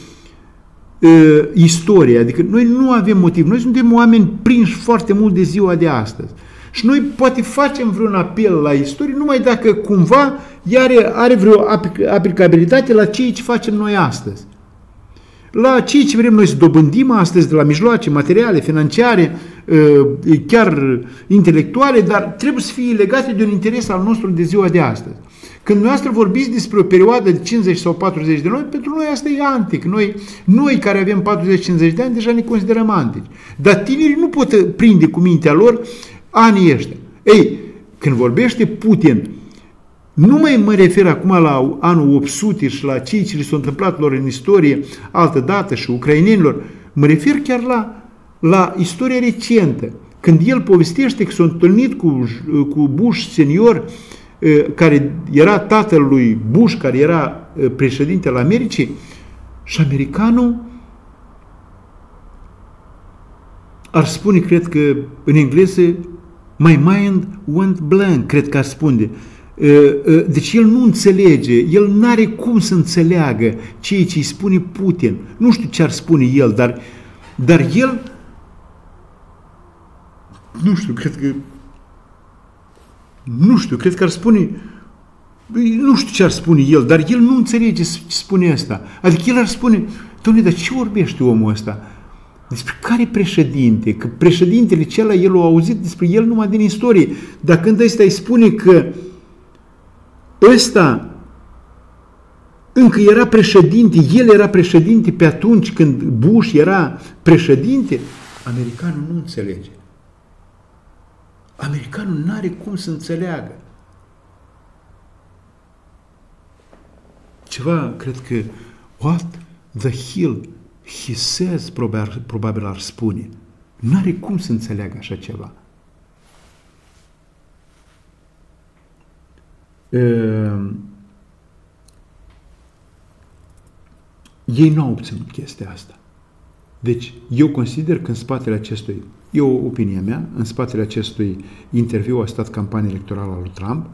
uh, istorie, adică noi nu avem motiv, noi suntem oameni prinși foarte mult de ziua de astăzi. Și noi poate facem vreun apel la istorie numai dacă cumva ea are, are vreo aplicabilitate la ceea ce facem noi astăzi. La ceea ce vrem noi să dobândim astăzi de la mijloace materiale, financiare, chiar intelectuale, dar trebuie să fie legate de un interes al nostru de ziua de astăzi. Când noastră vorbiți despre o perioadă de 50 sau 40 de ani, pentru noi asta e antic. Noi, noi care avem 40-50 de ani deja ne considerăm antici. Dar tinerii nu pot prinde cu mintea lor anii ăștia. Ei, când vorbește Putin, nu mai mă refer acum la anul 800 și la cei ce li s-a întâmplat lor în istorie altă dată și ucrainenilor, mă refer chiar la, la istoria recentă. Când el povestește că s-a întâlnit cu, cu Bush senior care era tatăl lui Bush, care era președinte al Americii, și americanul ar spune, cred că în engleză, my mind went blank, cred că ar spune. Deci el nu înțelege, el nu are cum să înțeleagă ceea ce îi spune Putin. Nu știu ce ar spune el, dar, dar el, nu știu, cred că nu știu, cred că ar spune, nu știu ce ar spune el, dar el nu înțelege ce spune asta. Adică el ar spune, domnule, dar ce vorbește omul ăsta? Despre care președinte? Că președintele cela, el a auzit despre el numai din istorie. Dar când ăsta îi spune că ăsta încă era președinte, el era președinte pe atunci când Bush era președinte, americanul nu înțelege. Americanul nu are cum să înțeleagă. Ceva, cred că, what the hell he says, probabil, probabil ar spune. Nu are cum să înțeleagă așa ceva. Uh, ei nu au obținut chestia asta. Deci, eu consider că în spatele acestui, e o opinie mea, în spatele acestui interviu a stat campania electorală a lui Trump,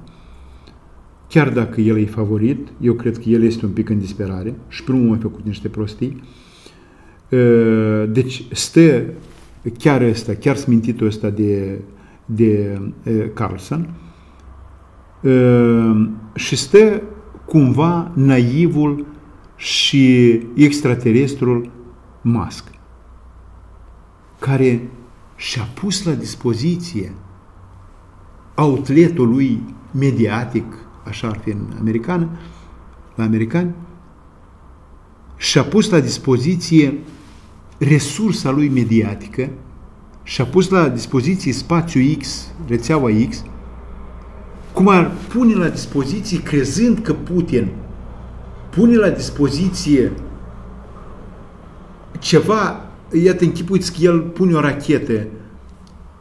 chiar dacă el e favorit, eu cred că el este un pic în disperare. Și primul a făcut niște prostii. Uh, deci, stă chiar ăsta, chiar smintitul ăsta de, de uh, Carlson. Uh, și stă cumva naivul și extraterestrul Musk care și-a pus la dispoziție outletul lui mediatic, așa ar fi în americană, la americani, și-a pus la dispoziție resursa lui mediatică, și-a pus la dispoziție spațiu X, rețeaua X, cum ar pune la dispoziție, crezând că Putin pune la dispoziție ceva iată, închipuiți că el pune o rachetă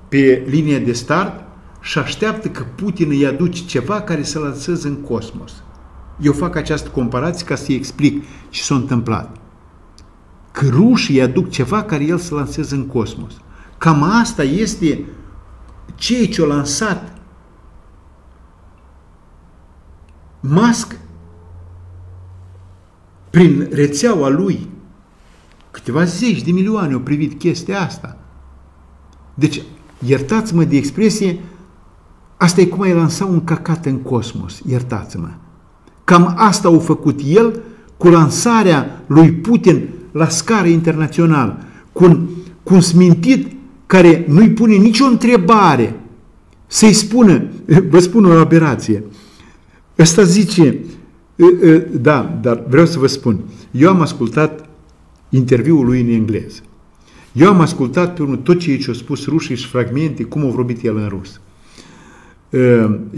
pe linie de start și așteaptă că Putin îi aduce ceva care să lanseze în cosmos. Eu fac această comparație ca să-i explic ce s-a întâmplat. Că rușii aduc ceva care el să lanseze în cosmos. Cam asta este ceea ce a lansat Musk prin rețeaua lui Câteva zeci de milioane au privit chestia asta. Deci, iertați-mă de expresie, asta e cum ai lansa un cacat în cosmos, iertați-mă. Cam asta au făcut el cu lansarea lui Putin la scară internațională, cu un, cu un smintit care nu-i pune nicio întrebare să-i spună, vă spun o aberație, ăsta zice, da, dar vreau să vă spun, eu am ascultat interviul lui în engleză. Eu am ascultat pe unul tot ce ce a spus rușii și fragmente, cum au vorbit el în rus.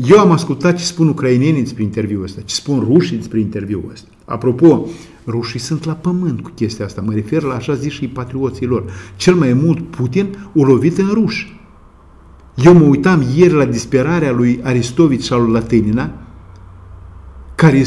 Eu am ascultat ce spun ucrainenii despre interviul ăsta, ce spun rușii despre interviul ăsta. Apropo, rușii sunt la pământ cu chestia asta, mă refer la așa zis și patrioții lor. Cel mai mult Putin o lovit în ruși. Eu mă uitam ieri la disperarea lui Aristovici și al lui Latinina, care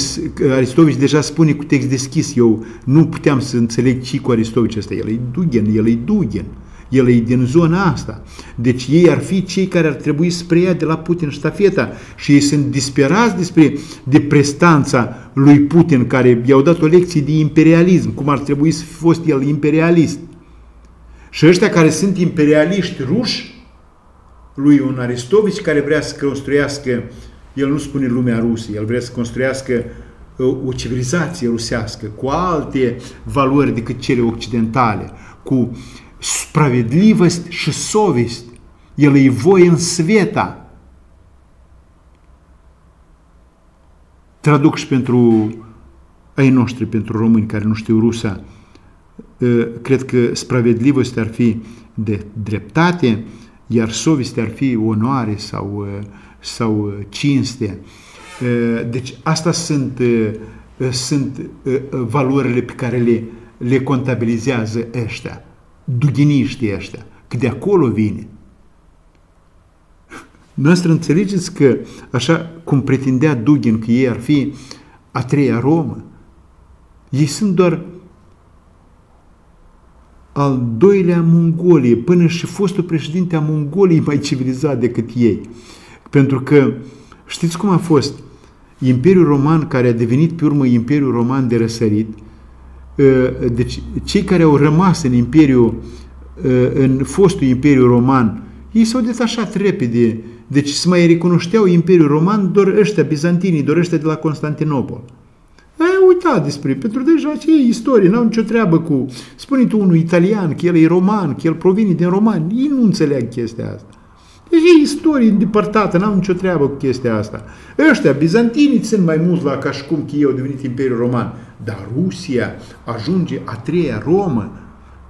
Aristovici deja spune cu text deschis, eu nu puteam să înțeleg ce cu Aristovici ăsta, el e Dugen, el e Dugen, el e din zona asta. Deci ei ar fi cei care ar trebui să preia de la Putin ștafeta și ei sunt disperați despre de prestanța lui Putin care i-au dat o lecție de imperialism, cum ar trebui să fi fost el imperialist. Și ăștia care sunt imperialiști ruși, lui un Aristovici care vrea să construiască uh, el nu spune lumea rusă, el vrea să construiască uh, o civilizație rusească cu alte valori decât cele occidentale, cu spravedlivost și sovest. El e voi în sveta. Traduc și pentru ai noștri, pentru români care nu știu rusa, uh, cred că spravedlivostea ar fi de dreptate, iar sovestea ar fi onoare sau uh, sau uh, cinste. Uh, deci asta sunt, uh, sunt valorile pe care le, le contabilizează ăștia, duginiștii ăștia, că de acolo vine. Noastră înțelegeți că, așa cum pretindea Dugin că ei ar fi a treia Romă, ei sunt doar al doilea Mongolie, până și fostul președinte a Mongoliei mai civilizat decât ei. Pentru că știți cum a fost? Imperiul Roman, care a devenit pe urmă Imperiul Roman de răsărit, ă, deci cei care au rămas în Imperiul, ă, în fostul Imperiu Roman, ei s-au detașat repede, deci se mai recunoșteau Imperiul Roman doar ăștia, bizantinii, doar ăștia de la Constantinopol. E, uita despre, pentru deja ce e istorie, n-au nicio treabă cu... Spune tu unul italian, că el e roman, că el provine din roman, ei nu înțeleg chestia asta. Deci e istorie îndepărtată, n-am nicio treabă cu chestia asta. Ăștia, bizantinii, sunt mai mulți la ca și cum Chiev a devenit Imperiul Roman. Dar Rusia ajunge a treia Romă.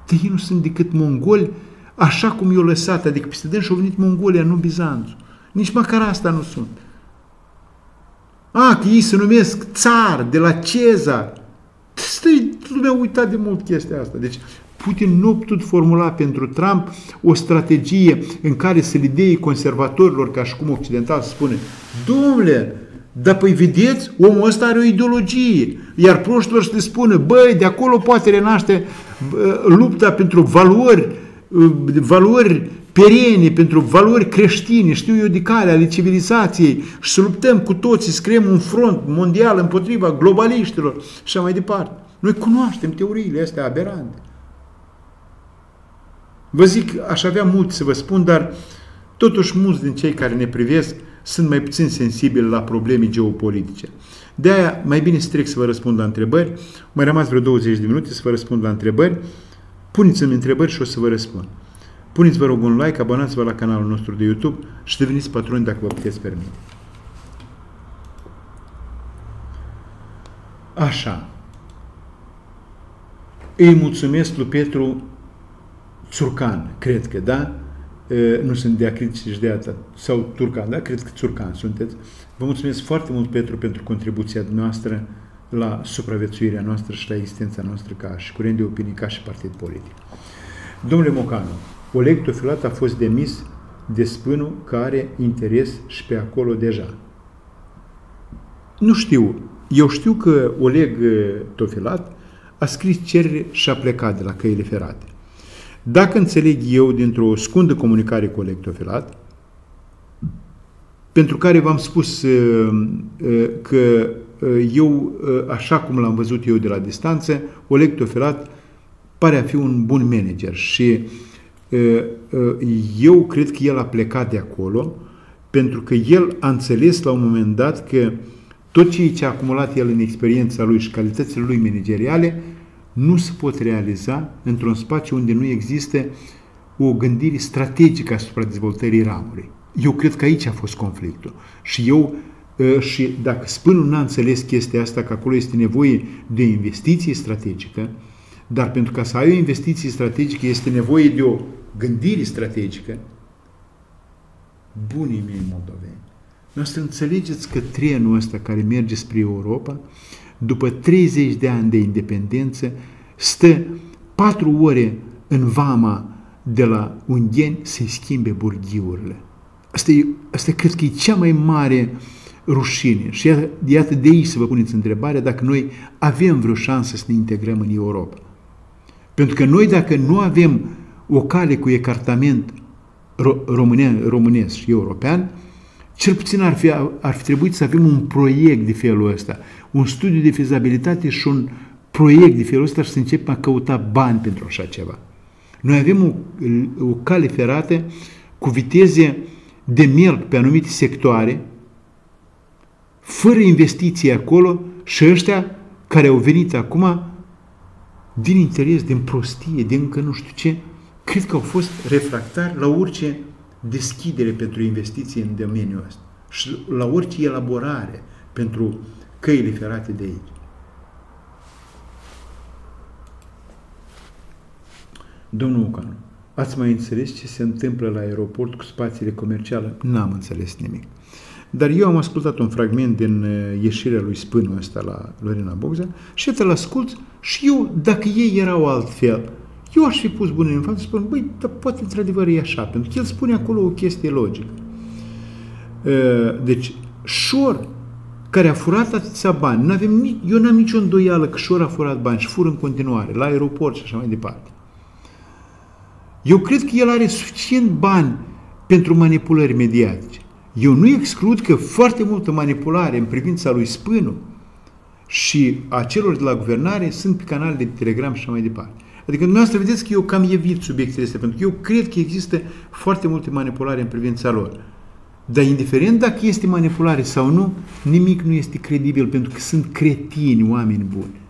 De ei nu sunt decât mongoli, așa cum i-au lăsat, adică peste dâns și-au venit Mongolia, nu Bizanțul. Nici măcar asta nu sunt. A, că ei se numesc țar, de la Cezar. Stai, lumea uitat de mult chestia asta. Deci Putin nu a putut formula pentru Trump o strategie în care să le dea conservatorilor, ca și cum occidental, să spune, domnule, dar păi vedeți, omul ăsta are o ideologie, iar proștilor să le spună, băi, de acolo poate renaște lupta pentru valori, valori perene, pentru valori creștine, știu eu de care, ale civilizației și să luptăm cu toții, să creăm un front mondial împotriva globaliștilor și așa mai departe. Noi cunoaștem teoriile astea aberante. Vă zic, aș avea mult să vă spun, dar totuși mulți din cei care ne privesc sunt mai puțin sensibili la probleme geopolitice. De aia, mai bine să trec să vă răspund la întrebări. Mai rămas vreo 20 de minute să vă răspund la întrebări. Puneți-mi întrebări și o să vă răspund. Puneți, vă rog, un like, abonați-vă la canalul nostru de YouTube și deveniți patroni dacă vă puteți permite. Așa. Îi mulțumesc lui Petru Țurcan, cred că, da? Nu sunt de acritici și de asta. Sau Turcan, da? Cred că Țurcan sunteți. Vă mulțumesc foarte mult, Petru, pentru contribuția noastră la supraviețuirea noastră și la existența noastră ca și curent de opinii, ca și partid politic. Domnule Mocanu, Oleg Tofilat a fost demis de spânul care are interes și pe acolo deja. Nu știu. Eu știu că Oleg Tofilat a scris cerere și a plecat de la căile ferate. Dacă înțeleg eu dintr-o scundă comunicare cu electrofilat, pentru care v-am spus uh, uh, că uh, eu, așa cum l-am văzut eu de la distanță, Oleg Tofilat pare a fi un bun manager și eu cred că el a plecat de acolo pentru că el a înțeles la un moment dat că tot ce a acumulat el în experiența lui și calitățile lui manageriale nu se pot realiza într-un spațiu unde nu există o gândire strategică asupra dezvoltării ramului. Eu cred că aici a fost conflictul. Și eu, ă, și dacă spânul n-a înțeles chestia asta, că acolo este nevoie de investiție strategică, dar pentru ca să ai o investiție strategică este nevoie de o gândire strategică, bunii mei moldoveni, să înțelegeți că trenul ăsta care merge spre Europa, după 30 de ani de independență, stă patru ore în vama de la Ungheni să-i schimbe burghiurile. Asta, e, asta cred că e cea mai mare rușine. Și iată de aici să vă puneți întrebarea dacă noi avem vreo șansă să ne integrăm în Europa. Pentru că noi dacă nu avem o cale cu ecartament române, românesc și european, cel puțin ar fi, ar fi trebuit să avem un proiect de felul ăsta, un studiu de fezabilitate și un proiect de felul ăsta și să începem a căuta bani pentru așa ceva. Noi avem o, o cale ferată cu viteze de merg pe anumite sectoare, fără investiții acolo și ăștia care au venit acum din interes, din prostie, din încă nu știu ce, cred că au fost refractari la orice deschidere pentru investiții în domeniul ăsta și la orice elaborare pentru căile ferate de aici. Domnul Ucanu, ați mai înțeles ce se întâmplă la aeroport cu spațiile comerciale? N-am înțeles nimic. Dar eu am ascultat un fragment din uh, ieșirea lui Spânul ăsta la Lorena Bogza și te-l ascult și eu, dacă ei erau altfel, eu aș fi pus bune în față și spun, băi, dar poate într-adevăr e așa, pentru că el spune acolo o chestie logică. Uh, deci, Șor, care a furat atâția bani, n-avem, eu n-am nicio îndoială că Șor a furat bani și fură în continuare, la aeroport și așa mai departe. Eu cred că el are suficient bani pentru manipulări mediatice. Eu nu exclud că foarte multă manipulare în privința lui Spânu și a celor de la guvernare sunt pe canale de Telegram și așa mai departe. Adică dumneavoastră vedeți că eu cam evit subiectele astea, pentru că eu cred că există foarte multe manipulare în privința lor. Dar indiferent dacă este manipulare sau nu, nimic nu este credibil, pentru că sunt cretini, oameni buni.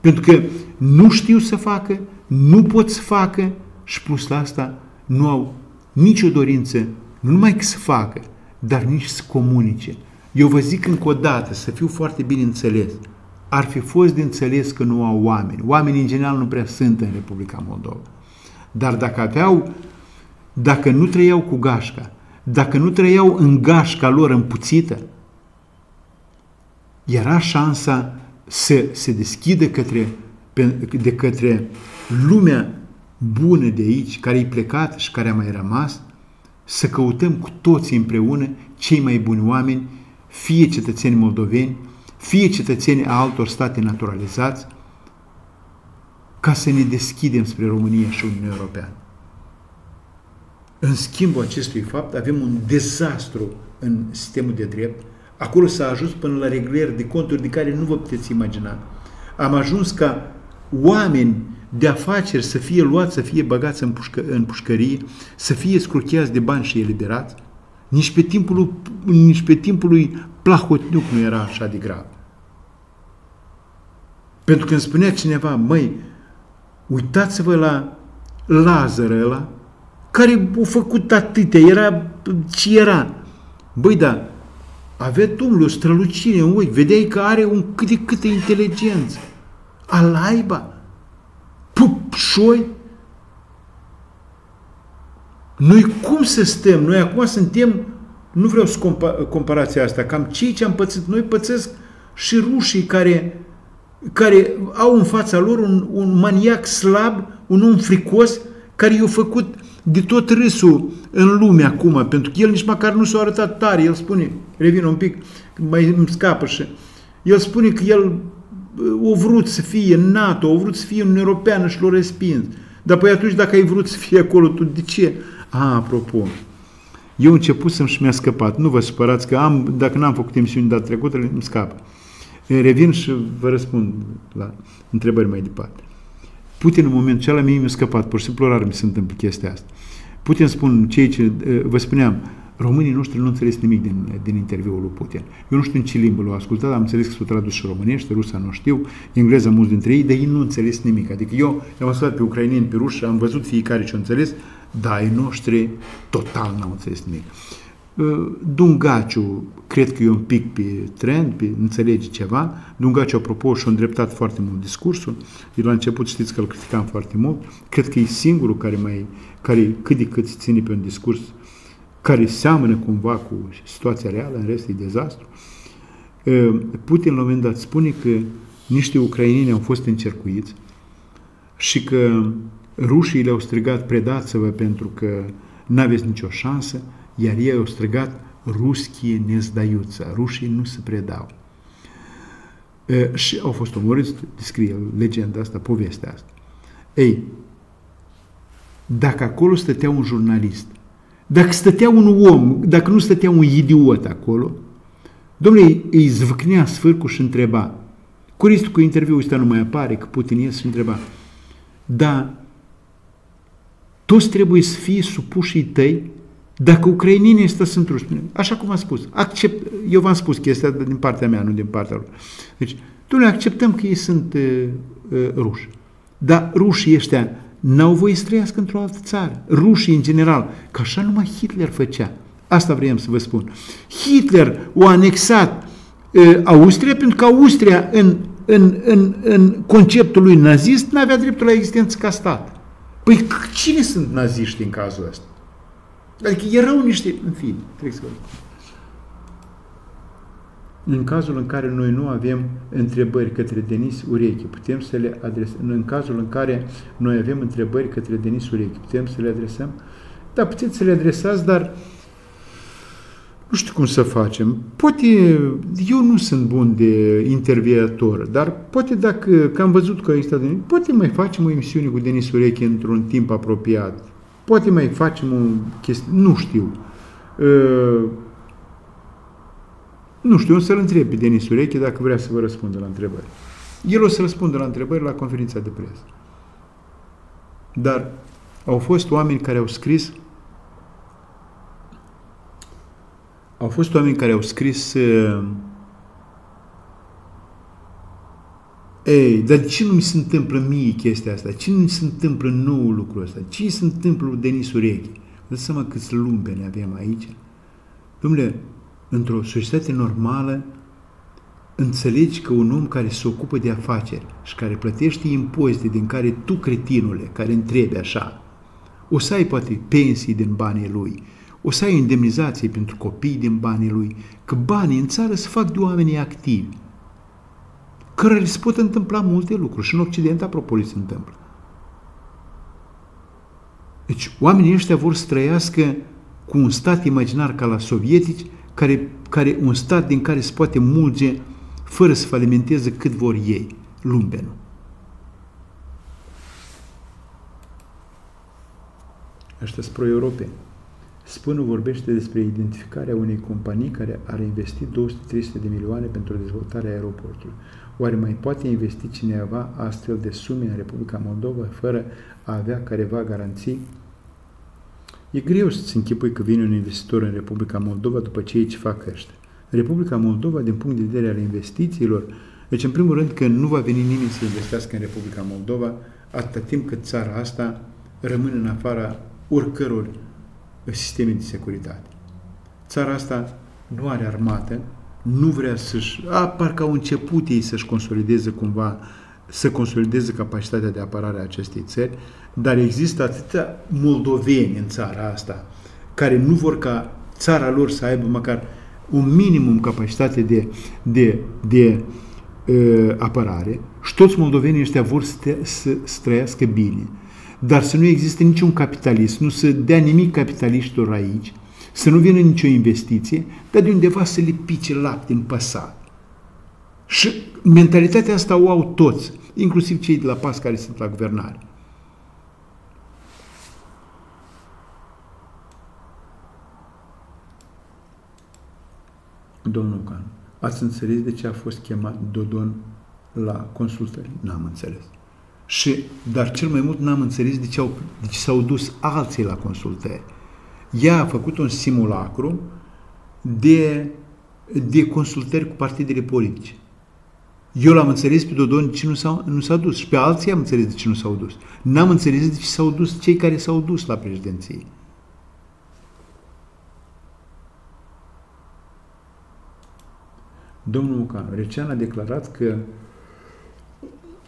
Pentru că nu știu să facă, nu pot să facă și plus la asta nu au nicio dorință, nu numai că să facă, dar nici să comunice. Eu vă zic încă o dată, să fiu foarte bine înțeles. Ar fi fost de înțeles că nu au oameni. Oamenii în general nu prea sunt în Republica Moldova. Dar dacă aveau, dacă nu trăiau cu gașca, dacă nu trăiau în gașca lor împuțită, era șansa să se deschidă către, de către lumea bună de aici, care e plecat și care a mai rămas, să căutăm cu toții împreună cei mai buni oameni, fie cetățeni moldoveni, fie cetățeni a altor state naturalizați, ca să ne deschidem spre România și Uniunea Europeană. În schimbul acestui fapt avem un dezastru în sistemul de drept. Acolo s-a ajuns până la reglări de conturi de care nu vă puteți imagina. Am ajuns ca oameni de afaceri să fie luați, să fie băgați în, pușcă, în pușcărie, să fie scrucheați de bani și eliberați. Nici pe timpul lui, nici pe timpul lui Plahotniuc nu era așa de grav. Pentru că îmi spunea cineva, măi, uitați-vă la Lazar ăla, care a făcut atâtea, era ce era. Băi, da, avea Domnul o strălucire în ochi, vedeai că are un cât de câtă inteligență. Alaiba, pupșoi. Noi cum să stăm? Noi acum suntem, nu vreau să compa- comparația asta, cam cei ce am pățit, noi pățesc și rușii care, care au în fața lor un, un maniac slab, un om fricos, care i-a făcut de tot râsul în lume acum, pentru că el nici măcar nu s-a arătat tare. El spune, revin un pic, mai îmi scapă și el spune că el o vrut să fie în NATO, o vrut să fie în Europeană și l-a respins. Dar păi atunci dacă ai vrut să fie acolo, tu de ce? A, apropo, eu început să-mi și mi-a scăpat. Nu vă supărați că am, dacă n-am făcut emisiuni data trecută, îmi scapă. Revin și vă răspund la întrebări mai departe. Putin în momentul acela mie mi-a scăpat, pur și simplu rar mi se întâmplă chestia asta. Putin spun cei ce, vă spuneam, Românii noștri nu înțeles nimic din, din interviul lui Putin. Eu nu știu în ce limbă l-au ascultat, am înțeles că s-au tradus și românește, rusa nu știu, engleza mulți dintre ei, dar ei nu înțeles nimic. Adică eu am ascultat pe ucraineni, pe ruși, am văzut fiecare ce-a înțeles, dar ai noștri total n-au înțeles nimic. Uh, Dungaciu, cred că e un pic pe trend, pe înțelege ceva. Dungaciu, apropo, și-a îndreptat foarte mult discursul. Eu la început știți că îl criticam foarte mult. Cred că e singurul care mai, care cât de cât ține pe un discurs care seamănă cumva cu situația reală, în rest e dezastru. Uh, Putin la un moment dat spune că niște ucraineni au fost încercuiți și că rușii le-au strigat predați-vă pentru că n-aveți nicio șansă, iar ei au strigat ruschie ne zdaiuță, rușii nu se predau. E, și au fost omorâți, descrie legenda asta, povestea asta. Ei, dacă acolo stătea un jurnalist, dacă stătea un om, dacă nu stătea un idiot acolo, domnule, îi zvâcnea sfârcul și întreba, cu riscul că interviul ăsta nu mai apare, că Putin ies și întreba, da, toți trebuie să fie supușii tăi dacă ucrainenii ăsta sunt ruși. Așa cum v-am spus. Accept, eu v-am spus chestia din partea mea, nu din partea lor. Deci, noi acceptăm că ei sunt uh, uh, ruși. Dar rușii ăștia n-au voie să trăiască într-o altă țară. Rușii, în general, că așa numai Hitler făcea. Asta vreau să vă spun. Hitler a anexat uh, Austria pentru că Austria, în, în, în, în conceptul lui nazist, nu avea dreptul la existență ca stat. Păi cine sunt naziști în cazul ăsta? Adică erau niște, în fine, trebuie să vă în cazul în care noi nu avem întrebări către Denis Ureche, putem să le adresăm. În cazul în care noi avem întrebări către Denis Ureche, putem să le adresăm? Da, puteți să le adresați, dar nu știu cum să facem. Poate, eu nu sunt bun de interviator, dar poate dacă, că am văzut că există, poate mai facem o emisiune cu Denis Ureche într-un timp apropiat. Poate mai facem o chestie, nu știu. Uh, nu știu, o să-l întreb pe Denis Ureche dacă vrea să vă răspundă la întrebări. El o să răspundă la întrebări la conferința de presă. Dar au fost oameni care au scris au fost oameni care au scris uh, Ei, dar de ce nu mi se întâmplă mie chestia asta? Ce nu mi se întâmplă nou lucrul ăsta? Ce se întâmplă lui Denis Ureche? Vă seama câți lumpeni avem aici? Dom'le, într-o societate normală, înțelegi că un om care se ocupă de afaceri și care plătește impozite din care tu, cretinule, care întrebi așa, o să ai poate pensii din banii lui, o să ai indemnizații pentru copii din banii lui, că banii în țară se fac de oamenii activi cărora se pot întâmpla multe lucruri și în Occident, apropo, li se întâmplă. Deci, oamenii ăștia vor să trăiască cu un stat imaginar ca la sovietici, care, care, un stat din care se poate mulge fără să falimenteze cât vor ei, lumbenul. Ăștia sunt pro-europeni. Spânul vorbește despre identificarea unei companii care ar investi 200-300 de milioane pentru dezvoltarea aeroportului. Oare mai poate investi cineva astfel de sume în Republica Moldova fără a avea careva garanții? E greu să-ți închipui că vine un investitor în Republica Moldova după ce ei ce fac ăștia. Republica Moldova, din punct de vedere al investițiilor, deci în primul rând că nu va veni nimeni să investească în Republica Moldova atâta timp cât țara asta rămâne în afara oricăror sisteme de securitate. Țara asta nu are armată, nu vrea să-și... A, parcă au început ei să-și consolideze cumva, să consolideze capacitatea de apărare a acestei țări, dar există atâtea moldoveni în țara asta care nu vor ca țara lor să aibă măcar un minimum capacitate de, de, de uh, apărare și toți moldovenii ăștia vor să, te, să, să trăiască bine. Dar să nu existe niciun capitalist, nu să dea nimic capitaliștilor aici, să nu vină nicio investiție, dar de undeva să le pice lapte în păsat. Și mentalitatea asta o au toți, inclusiv cei de la PAS care sunt la guvernare. Domnul Can, ați înțeles de ce a fost chemat Dodon la consultări? N-am înțeles. Și, dar cel mai mult n-am înțeles de ce, au, de ce s-au dus alții la consultări ea a făcut un simulacru de, de consultări cu partidele politice. Eu l-am înțeles pe Dodon de ce nu s-a, nu s-a dus și pe alții am înțeles de ce nu s-au dus. N-am înțeles de ce s-au dus cei care s-au dus la președinție. Domnul Mucanu, Recean a declarat că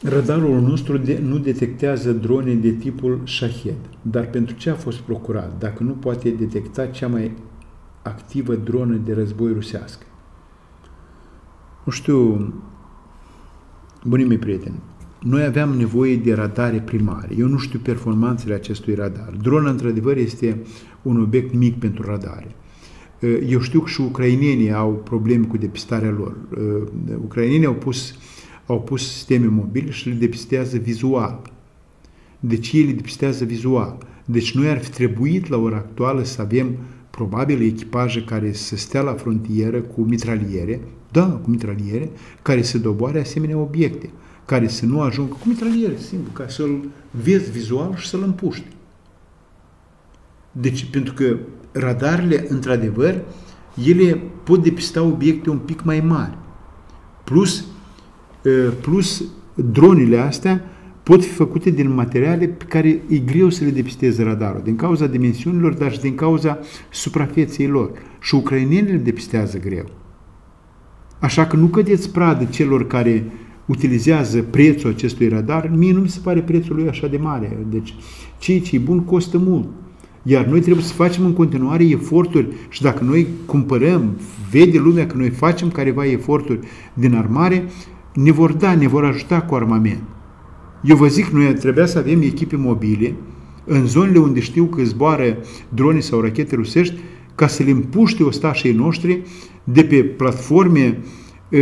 radarul nostru de, nu detectează drone de tipul Shahed. Dar pentru ce a fost procurat dacă nu poate detecta cea mai activă dronă de război rusească? Nu știu, bunii mei prieteni, noi aveam nevoie de radare primare. Eu nu știu performanțele acestui radar. Drona, într-adevăr, este un obiect mic pentru radare. Eu știu că și ucrainenii au probleme cu depistarea lor. Ucrainenii au pus, au pus sisteme mobile și le depistează vizual. Deci ei le depistează vizual. Deci noi ar fi trebuit la ora actuală să avem probabil echipaje care să stea la frontieră cu mitraliere, da, cu mitraliere, care să doboare asemenea obiecte, care să nu ajungă cu mitraliere, simplu, ca să-l vezi vizual și să-l împuști. Deci, pentru că radarele, într-adevăr, ele pot depista obiecte un pic mai mari. Plus, plus dronele astea pot fi făcute din materiale pe care e greu să le depisteze radarul, din cauza dimensiunilor, dar și din cauza suprafeței lor. Și ucrainenii le depistează greu. Așa că nu cădeți pradă celor care utilizează prețul acestui radar, mie nu mi se pare prețul lui așa de mare. Deci, ceea ce e bun costă mult. Iar noi trebuie să facem în continuare eforturi și dacă noi cumpărăm, vede lumea că noi facem careva eforturi din armare, ne vor da, ne vor ajuta cu armament. Eu vă zic, noi trebuia să avem echipe mobile în zonele unde știu că zboară drone sau rachete rusești ca să le împuște ostașii noștri de pe platforme uh,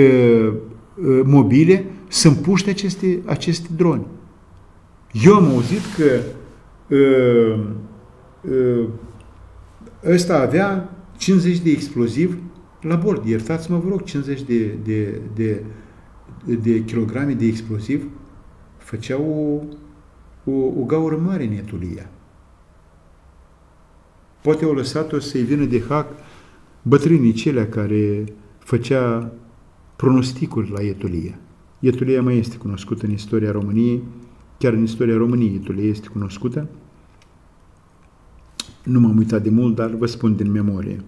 uh, mobile să împuște aceste, aceste drone. Eu am auzit că uh, ăsta avea 50 de exploziv la bord. Iertați-mă, vă rog, 50 de, de, de, de kilograme de exploziv făceau o, o, o gaură mare în Etulia. Poate au lăsat-o să-i vină de hac bătrânii celea care făcea pronosticuri la Etulia. Etulia mai este cunoscută în istoria României, chiar în istoria României Etulia este cunoscută, nu m-am uitat de mult, dar vă spun din memorie.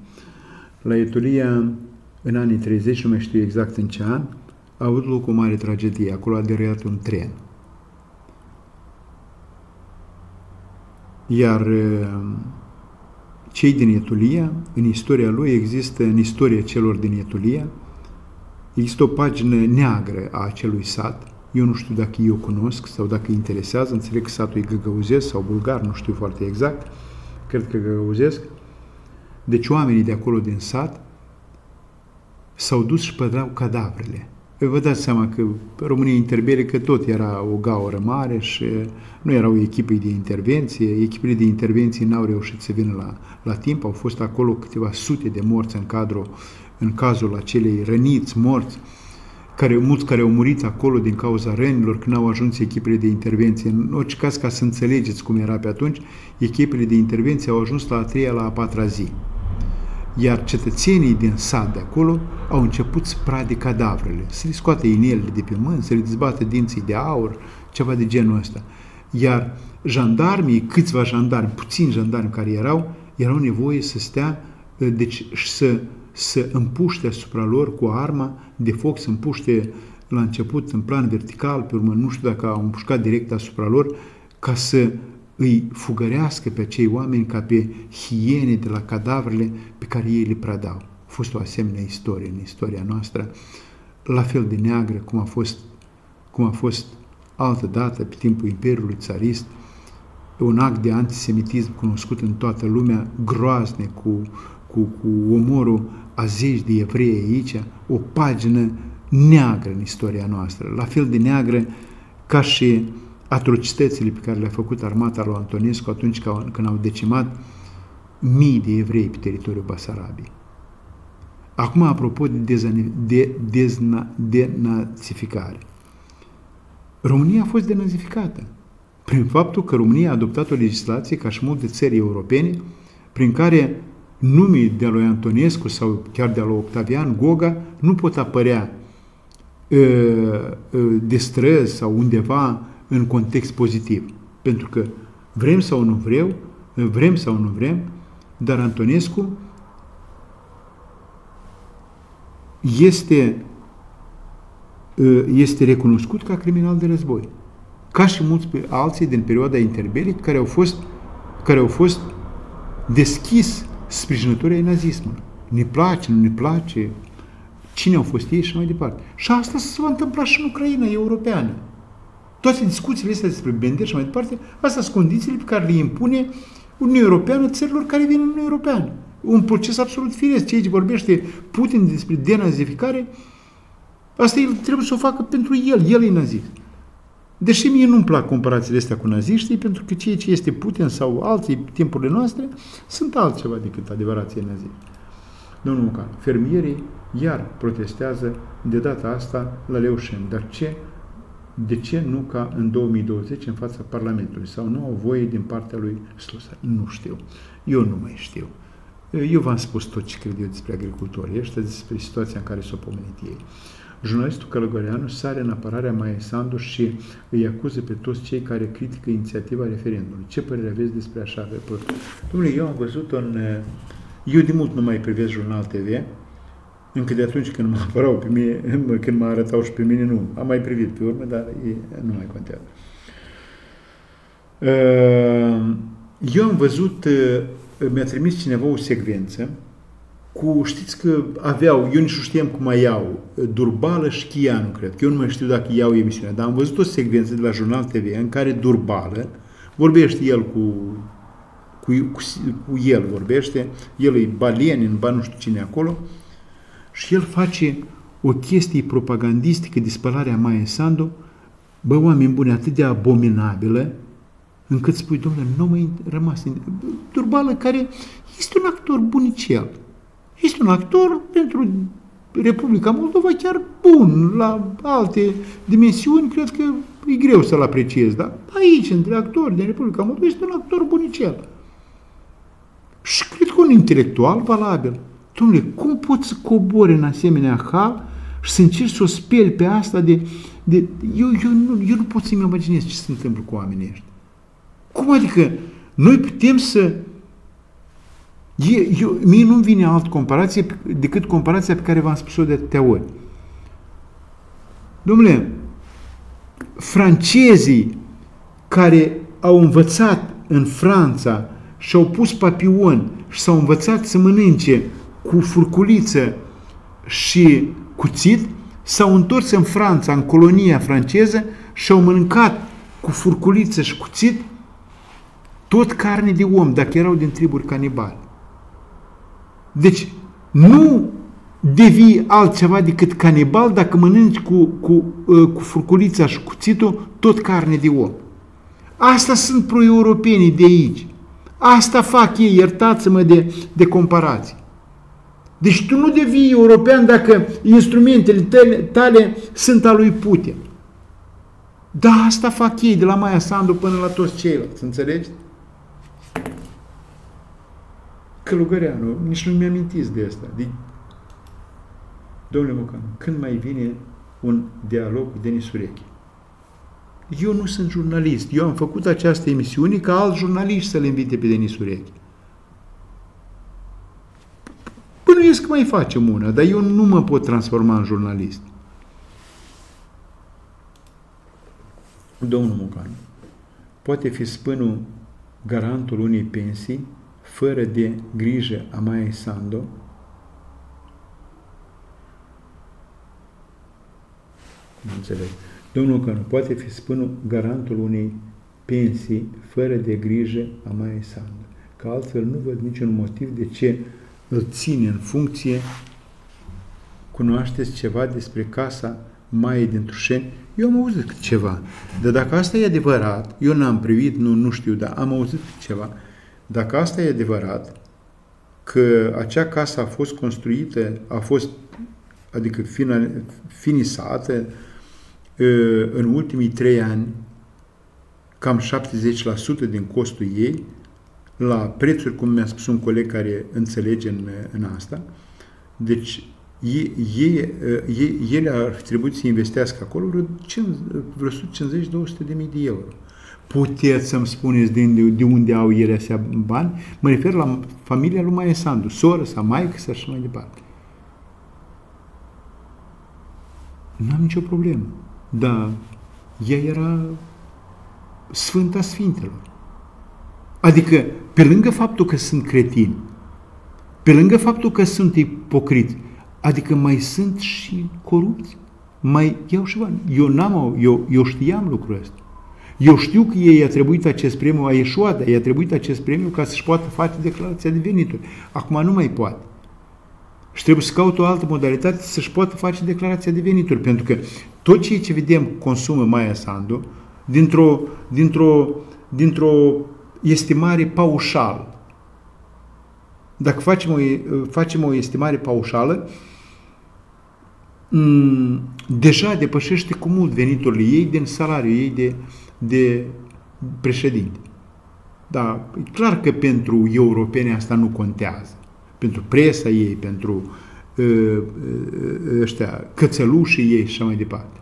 La Etulia, în anii 30, nu mai știu exact în ce an, a avut loc o mare tragedie. Acolo a deraiat un tren. Iar uh, cei din Etulia, în istoria lui există, în istoria celor din Etulia, există o pagină neagră a acelui sat. Eu nu știu dacă eu cunosc sau dacă interesează, înțeleg că satul e găgăuzesc sau bulgar, nu știu foarte exact, cred că găgăuzesc. Deci oamenii de acolo din sat s-au dus și pădrau cadavrele. Vă dați seama că România interbere că tot era o gaură mare și nu erau echipe de intervenție. Echipele de intervenție n-au reușit să vină la, la timp. Au fost acolo câteva sute de morți în cadrul, în cazul acelei răniți, morți care, mulți care au murit acolo din cauza rănilor când au ajuns echipele de intervenție. În orice caz, ca să înțelegeți cum era pe atunci, echipele de intervenție au ajuns la a treia, la a patra zi. Iar cetățenii din sat de acolo au început să prade cadavrele, să le scoate inelele de pe mâini, să le dezbată dinții de aur, ceva de genul ăsta. Iar jandarmii, câțiva jandarmi, puțini jandarmi care erau, erau nevoie să stea, deci să să împuște asupra lor cu arma de foc, să împuște la început în plan vertical, pe urmă nu știu dacă au împușcat direct asupra lor, ca să îi fugărească pe acei oameni ca pe hiene de la cadavrele pe care ei le pradau. A fost o asemenea istorie în istoria noastră, la fel de neagră cum a fost, cum a fost altă dată pe timpul Imperiului Țarist, un act de antisemitism cunoscut în toată lumea, groazne, cu, cu, cu omorul a zeci de evrei aici, o pagină neagră în istoria noastră, la fel de neagră ca și atrocitățile pe care le-a făcut armata lui Antonescu atunci când au decimat mii de evrei pe teritoriul Basarabiei. Acum, apropo de, de dezna, denazificare. România a fost denazificată prin faptul că România a adoptat o legislație, ca și multe țări europene, prin care numii de lui Antonescu sau chiar de lui Octavian Goga nu pot apărea de străzi sau undeva în context pozitiv. Pentru că vrem sau nu vrem, vrem sau nu vrem, dar Antonescu este, este recunoscut ca criminal de război. Ca și mulți alții din perioada interbelic care au fost, care au fost deschis sprijinători ai nazismului. Ne place, nu ne place, cine au fost ei și mai departe. Și asta se va întâmpla și în Ucraina europeană. Toate discuțiile astea despre Bender și mai departe, astea sunt condițiile pe care le impune Uniunea Europeană țărilor care vin în Uniunea Europeană. Un proces absolut firesc. Ceea ce vorbește Putin despre denazificare, asta el trebuie să o facă pentru el. El e nazist. Deși mie nu-mi plac comparațiile astea cu naziștii, pentru că ceea ce este Putin sau alții timpurile noastre sunt altceva decât adevărații naziști. Domnul Mucan, fermierii iar protestează de data asta la Leușen. Dar ce? De ce nu ca în 2020 în fața Parlamentului? Sau nu au voie din partea lui Slusa? Nu știu. Eu nu mai știu. Eu v-am spus tot ce cred eu despre agricultorii ăștia, despre situația în care s-au pomenit ei. Jurnalistul Călăgoreanu sare în apărarea Maia Sandu și îi acuză pe toți cei care critică inițiativa referendumului. Ce părere aveți despre așa reportaj? Domnule, eu am văzut un... Eu de mult nu mai privesc Jurnal TV, încă de atunci când mă apărau pe mine, când mă arătau și pe mine, nu. Am mai privit pe urmă, dar e, nu mai contează. Uh, eu am văzut, uh, mi-a trimis cineva o secvență cu, știți că aveau, eu nici nu știam cum mai iau, Durbală și Șchianu, cred, că eu nu mai știu dacă iau emisiunea, dar am văzut o secvență de la Jurnal TV în care Durbală vorbește el cu, cu, cu, cu el, vorbește, el e Balenin, ba nu știu cine acolo, și el face o chestie propagandistică de spălarea Maia Sandu, bă, oameni buni, atât de abominabilă, încât spui, domnule, nu mai rămas în... Durbală care este un actor bunicel. Este un actor pentru Republica Moldova chiar bun, la alte dimensiuni, cred că e greu să-l apreciez, dar aici, între actori din Republica Moldova, este un actor bunicel. Și cred că un intelectual valabil. Dom'le, cum poți să cobori în asemenea hal și să încerci să o speli pe asta de... de eu, eu, nu, eu nu pot să-mi imaginez ce se întâmplă cu oamenii ăștia. Cum adică noi putem să... E, eu, mie nu-mi vine altă comparație decât comparația pe care v-am spus-o de atâtea ori. Domnule, francezii care au învățat în Franța și au pus papion și s-au învățat să mănânce cu furculiță și cuțit, s-au întors în Franța, în colonia franceză și au mâncat cu furculiță și cuțit tot carne de om, dacă erau din triburi canibale. Deci, nu devii altceva decât canibal dacă mănânci cu, cu, uh, cu furculița și cuțitul tot carne de om. Asta sunt pro-europenii de aici. Asta fac ei, iertați-mă de, de comparație. Deci tu nu devii european dacă instrumentele tale, tale sunt al lui Putin. Da, asta fac ei, de la Maia Sandu până la toți ceilalți, înțelegi? Călugăreanu, nici nu mi-amintiți de asta. De... Domnule Mocanu, când mai vine un dialog cu Denis Ureche? Eu nu sunt jurnalist. Eu am făcut această emisiune ca alt jurnalist să-l invite pe Denis Ureche. Bănuiesc că mai facem una, dar eu nu mă pot transforma în jurnalist. Domnul Mucan, poate fi spânul garantul unei pensii fără de grijă a Maia Sando? Nu înțeleg. Domnul Mucan, poate fi spânul garantul unei pensii fără de grijă a Maia Sando? Că altfel nu văd niciun motiv de ce îl ține în funcție. Cunoașteți ceva despre casa Maiei din Trușeni? Eu am auzit ceva. Dar dacă asta e adevărat, eu n-am privit, nu, nu știu, dar am auzit ceva. Dacă asta e adevărat, că acea casă a fost construită, a fost, adică finisată în ultimii trei ani, cam 70% din costul ei, la prețuri, cum mi-a spus un coleg care înțelege în, în asta. Deci, ei, ei, ele ar fi trebuit să investească acolo vreo, vreo 150-200 de mii de euro. Puteți să-mi spuneți de, de unde au ele asea bani? Mă refer la familia lui Maia Sandu, soră sau maică sau așa mai departe. N-am nicio problemă. Dar ea era Sfânta Sfintelor. Adică, pe lângă faptul că sunt cretini, pe lângă faptul că sunt ipocriți, adică mai sunt și corupți, mai iau și bani. Eu, n-am, eu, eu știam lucrul ăsta. Eu știu că ei a trebuit acest premiu, a ieșuat, dar i-a trebuit acest premiu ca să-și poată face declarația de venituri. Acum nu mai poate. Și trebuie să caute o altă modalitate să-și poată face declarația de venituri, pentru că tot ceea ce vedem consumă Maia Sandu, dintr-o, dintr-o, dintr-o estimare paușală. Dacă facem o, facem o estimare paușală, mm, deja depășește cu mult veniturile ei din salariul ei de, de președinte. Da, e clar că pentru europeni asta nu contează. Pentru presa ei, pentru uh, uh, ăștia, cățălușii ei și așa mai departe.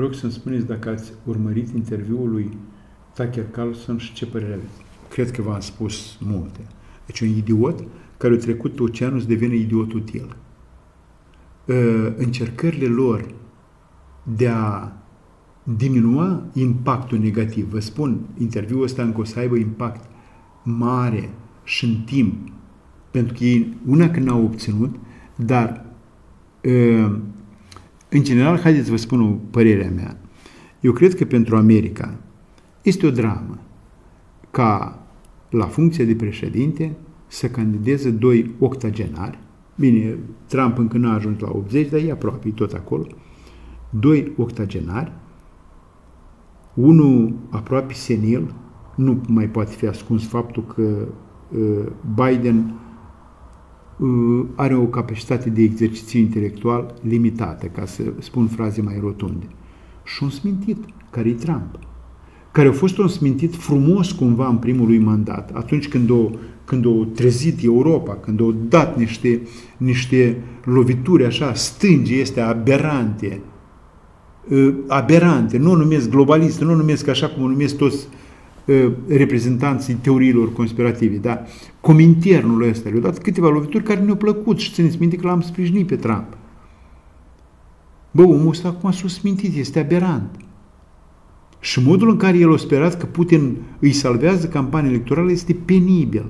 Rog să-mi spuneți dacă ați urmărit interviul lui Tucker Carlson și ce părere aveți. Cred că v-am spus multe. Deci un idiot care a trecut oceanul să devină idiot util. Ă, încercările lor de a diminua impactul negativ. Vă spun, interviul ăsta încă o să aibă impact mare și în timp, pentru că ei, una că n-au obținut, dar ă, în general, haideți să vă spun o părerea mea. Eu cred că pentru America este o dramă ca la funcția de președinte să candideze doi octogenari, bine, Trump încă nu a ajuns la 80, dar e aproape, e tot acolo, doi octogenari, unul aproape senil, nu mai poate fi ascuns faptul că uh, Biden Uh, are o capacitate de exercițiu intelectual limitată, ca să spun fraze mai rotunde. Și un smintit, care e Trump, care a fost un smintit frumos cumva în primul lui mandat, atunci când o, când o trezit Europa, când o dat niște, niște lovituri așa stângi, este aberante, uh, aberante, nu o numesc globalist, nu o numesc așa cum o numesc toți Uh, reprezentanții teoriilor conspirative, da? Cominternul ăsta le-au dat câteva lovituri care ne-au plăcut și țineți minte că l-am sprijinit pe Trump. Bă, omul ăsta acum s-a smintit, este aberant. Și modul în care el a sperat că Putin îi salvează campania electorală este penibil,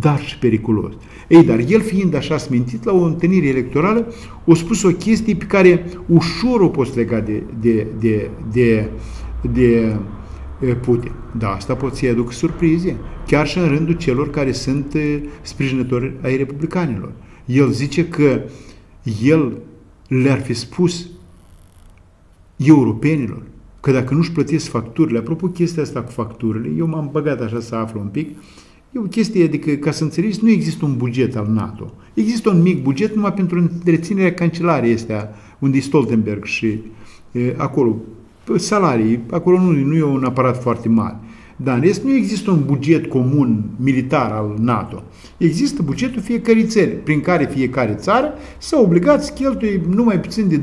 dar și periculos. Ei, dar el fiind așa smintit, la o întâlnire electorală, a spus o chestie pe care ușor o poți lega de, de, de, de, de Putin. Da, asta pot să-i aduc surprize, chiar și în rândul celor care sunt sprijinători ai republicanilor. El zice că el le-ar fi spus europenilor că dacă nu-și plătesc facturile, apropo chestia asta cu facturile, eu m-am băgat așa să aflu un pic, e o chestie, adică, ca să înțelegi, nu există un buget al NATO. Există un mic buget numai pentru întreținerea cancelariei astea, unde e Stoltenberg și e, acolo salarii, acolo nu, nu e un aparat foarte mare. Dar în rest nu există un buget comun militar al NATO. Există bugetul fiecărei țări, prin care fiecare țară s-a obligat să cheltuie numai puțin de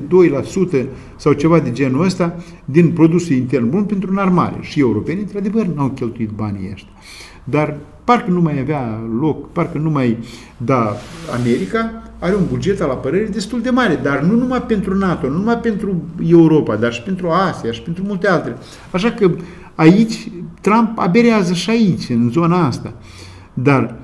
2% sau ceva de genul ăsta din produsul intern bun pentru înarmare. Și europenii, într-adevăr, n-au cheltuit banii ăștia. Dar parcă nu mai avea loc, parcă nu mai... Da, America are un buget al apărării destul de mare, dar nu numai pentru NATO, nu numai pentru Europa, dar și pentru Asia și pentru multe altele. Așa că aici Trump aberează și aici, în zona asta. Dar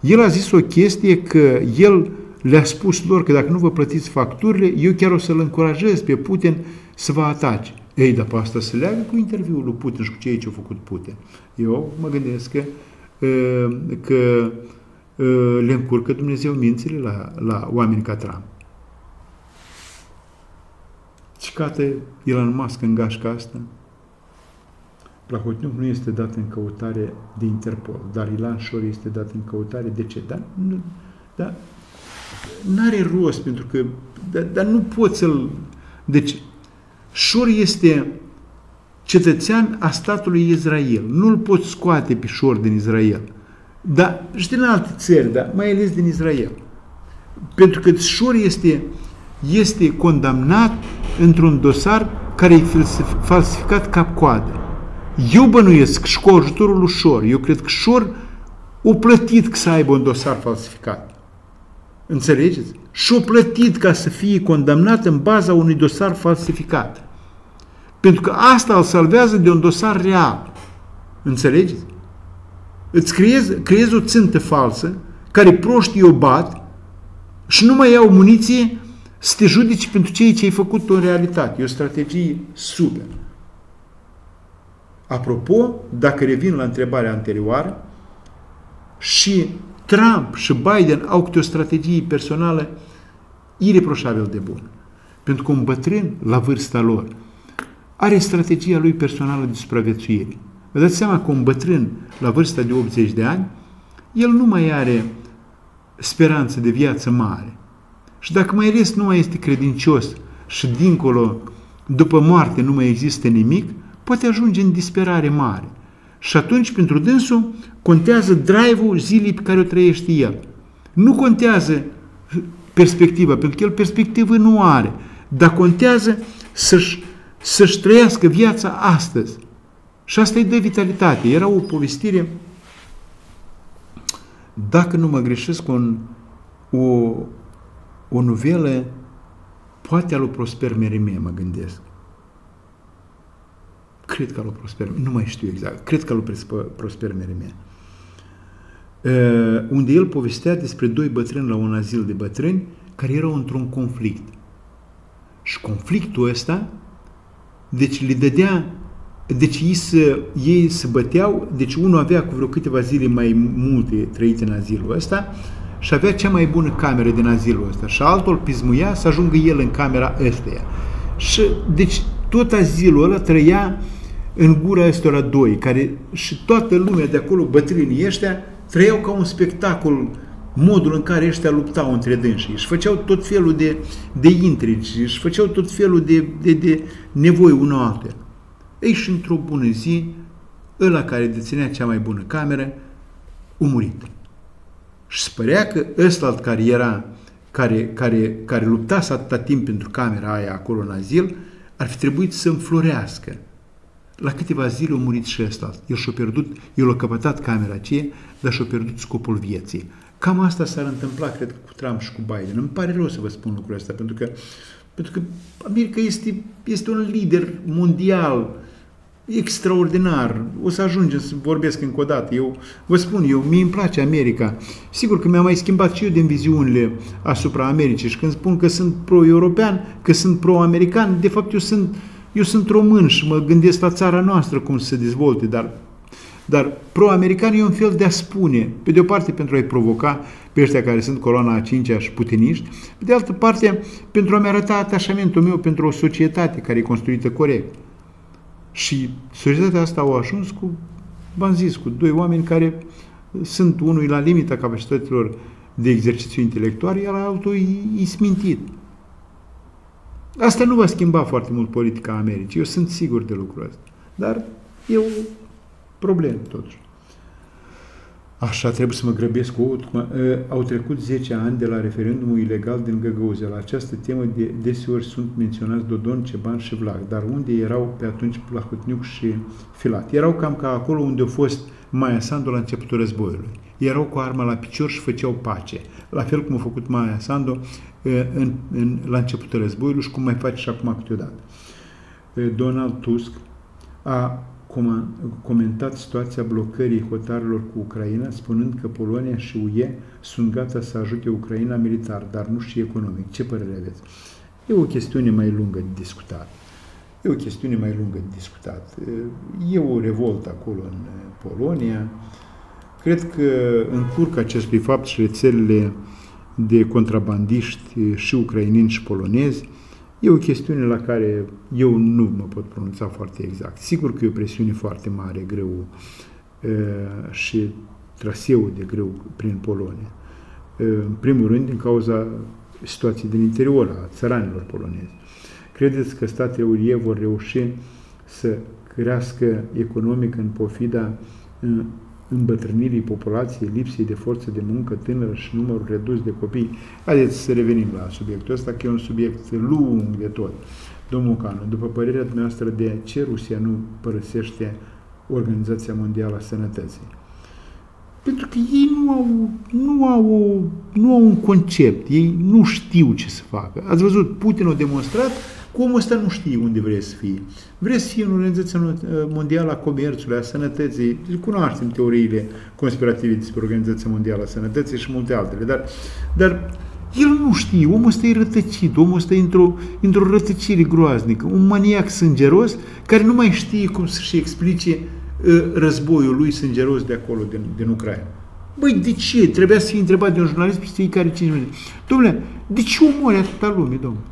el a zis o chestie că el le-a spus lor că dacă nu vă plătiți facturile, eu chiar o să-l încurajez pe Putin să vă atace. Ei, dar pe asta se leagă cu interviul lui Putin și cu ceea ce a făcut Putin. Eu mă gândesc că, că le încurcă Dumnezeu mințile la, la oameni ca Trump. Și cate Elon Musk în gașca asta. Plahotniuc nu este dat în căutare de Interpol, dar Ilan Șor este dat în căutare. De ce? Dar, nu, dar n-are rost, pentru că dar, dar nu poți să-l... Deci, Șor este cetățean a statului Israel. Nu-l poți scoate pe șor din Israel. Dar și din alte țări, dar mai ales din Israel. Pentru că șor este, este condamnat într-un dosar care e falsificat cap-coadă. Eu bănuiesc și cu ajutorul lui Șor, eu cred că Șor o plătit să aibă un dosar falsificat. Înțelegeți? Și o plătit ca să fie condamnat în baza unui dosar falsificat. Pentru că asta îl salvează de un dosar real. Înțelegeți? Îți creezi, creezi o țintă falsă, care proștii o bat și nu mai iau muniție să te judici pentru ceea ce ai făcut în realitate. E o strategie super. Apropo, dacă revin la întrebarea anterioară, și Trump și Biden au câte o strategie personală ireproșabil de bună. Pentru că un bătrân, la vârsta lor, are strategia lui personală de supraviețuire. Vă dați seama că un bătrân, la vârsta de 80 de ani, el nu mai are speranță de viață mare. Și dacă mai ales nu mai este credincios și dincolo, după moarte, nu mai există nimic, poate ajunge în disperare mare. Și atunci, pentru dânsul, contează drive-ul zilei pe care o trăiește el. Nu contează perspectiva, pentru că el perspectivă nu are, dar contează să-și, să-și trăiască viața astăzi. Și asta îi dă vitalitate. Era o povestire, dacă nu mă greșesc, un, o, o novelă, poate a lui Prosper Merime, mă gândesc. Cred că a lui Prosper, nu mai știu exact, cred că a lui Prosper Merime. Uh, unde el povestea despre doi bătrâni la un azil de bătrâni care erau într-un conflict. Și conflictul ăsta, deci le dădea, deci ei se, ei se băteau, deci unul avea cu vreo câteva zile mai multe trăite în azilul ăsta și avea cea mai bună cameră din azilul ăsta și altul pismuia să ajungă el în camera ăsteia. Și deci tot azilul ăla trăia în gura ăstora doi, care și toată lumea de acolo, bătrânii ăștia, trăiau ca un spectacol modul în care ăștia luptau între dânsii. Își făceau tot felul de, de intrigi, își făceau tot felul de, de, de nevoi unul altul. Ei și într-o bună zi, ăla care deținea cea mai bună cameră, a murit. Și spărea că ăsta care era, care, care, care lupta atâta timp pentru camera aia acolo în azil, ar fi trebuit să înflorească. La câteva zile a murit și ăsta. El și-a pierdut, el a căpătat camera aceea, dar și-a pierdut scopul vieții. Cam asta s-ar întâmpla, cred, cu Trump și cu Biden. Îmi pare rău să vă spun lucrul ăsta, pentru că, pentru că America este, este un lider mondial extraordinar. O să ajungem să vorbesc încă o dată. Eu vă spun, eu mi îmi place America. Sigur că mi-am mai schimbat și eu din viziunile asupra Americii și când spun că sunt pro-european, că sunt pro-american, de fapt eu sunt uh, eu sunt român și mă gândesc la țara noastră cum să se dezvolte, dar, dar pro-american e un fel de a spune, pe de o parte pentru a-i provoca pe ăștia care sunt coloana a cincea și putiniști, pe de altă parte pentru a-mi arăta atașamentul meu pentru o societate care e construită corect. Și societatea asta au ajuns cu, v-am zis, cu doi oameni care sunt unul la limita capacităților de exercițiu intelectual, iar altul e, e smintit. Asta nu va schimba foarte mult politica Americii, eu sunt sigur de lucrul ăsta. Dar e o problemă totuși. Așa, trebuie să mă grăbesc cu ouă. Au trecut 10 ani de la referendumul ilegal din Găgăuze. La această temă de, deseori sunt menționați Dodon, Ceban și Vlac. Dar unde erau pe atunci Plahotniuc și Filat? Erau cam ca acolo unde a fost Maia Sandu la începutul războiului. Erau cu arma la picior și făceau pace. La fel cum a făcut Maia Sandu în, în, la începutul războiului și cum mai face și acum câteodată. Donald Tusk a comentat situația blocării hotarelor cu Ucraina, spunând că Polonia și UE sunt gata să ajute Ucraina militar, dar nu și economic. Ce părere aveți? E o chestiune mai lungă de discutat. E o chestiune mai lungă de discutat. E o revoltă acolo în Polonia. Cred că în curca acestui fapt și rețelele de contrabandiști și ucraineni și polonezi, e o chestiune la care eu nu mă pot pronunța foarte exact. Sigur că e o presiune foarte mare, greu și traseul de greu prin Polonia. În primul rând, din cauza situației din interior a țăranilor polonezi. Credeți că statele UE vor reuși să crească economic în pofida îmbătrânirii populației, lipsei de forță de muncă tânără și numărul redus de copii. Haideți să revenim la subiectul ăsta, că e un subiect lung de tot. Domnul Canu, după părerea dumneavoastră, de ce Rusia nu părăsește Organizația Mondială a Sănătății? Pentru că ei nu au, nu au, nu au un concept, ei nu știu ce să facă. Ați văzut, Putin a demonstrat că omul ăsta nu știe unde vrea să fie. Vrea să fie în Organizația Mondială a Comerțului, a Sănătății. Cunoaștem teoriile conspirative despre Organizația Mondială a Sănătății și multe altele, dar, dar el nu știe, omul ăsta e rătăcit, omul ăsta e într-o, într rătăcire groaznică, un maniac sângeros care nu mai știe cum să-și explice uh, războiul lui sângeros de acolo, din, din Ucraina. Băi, de ce? Trebuia să fie întrebat de un jurnalist peste fiecare 5 minute. Domnule, de ce omori atâta lume, domnule?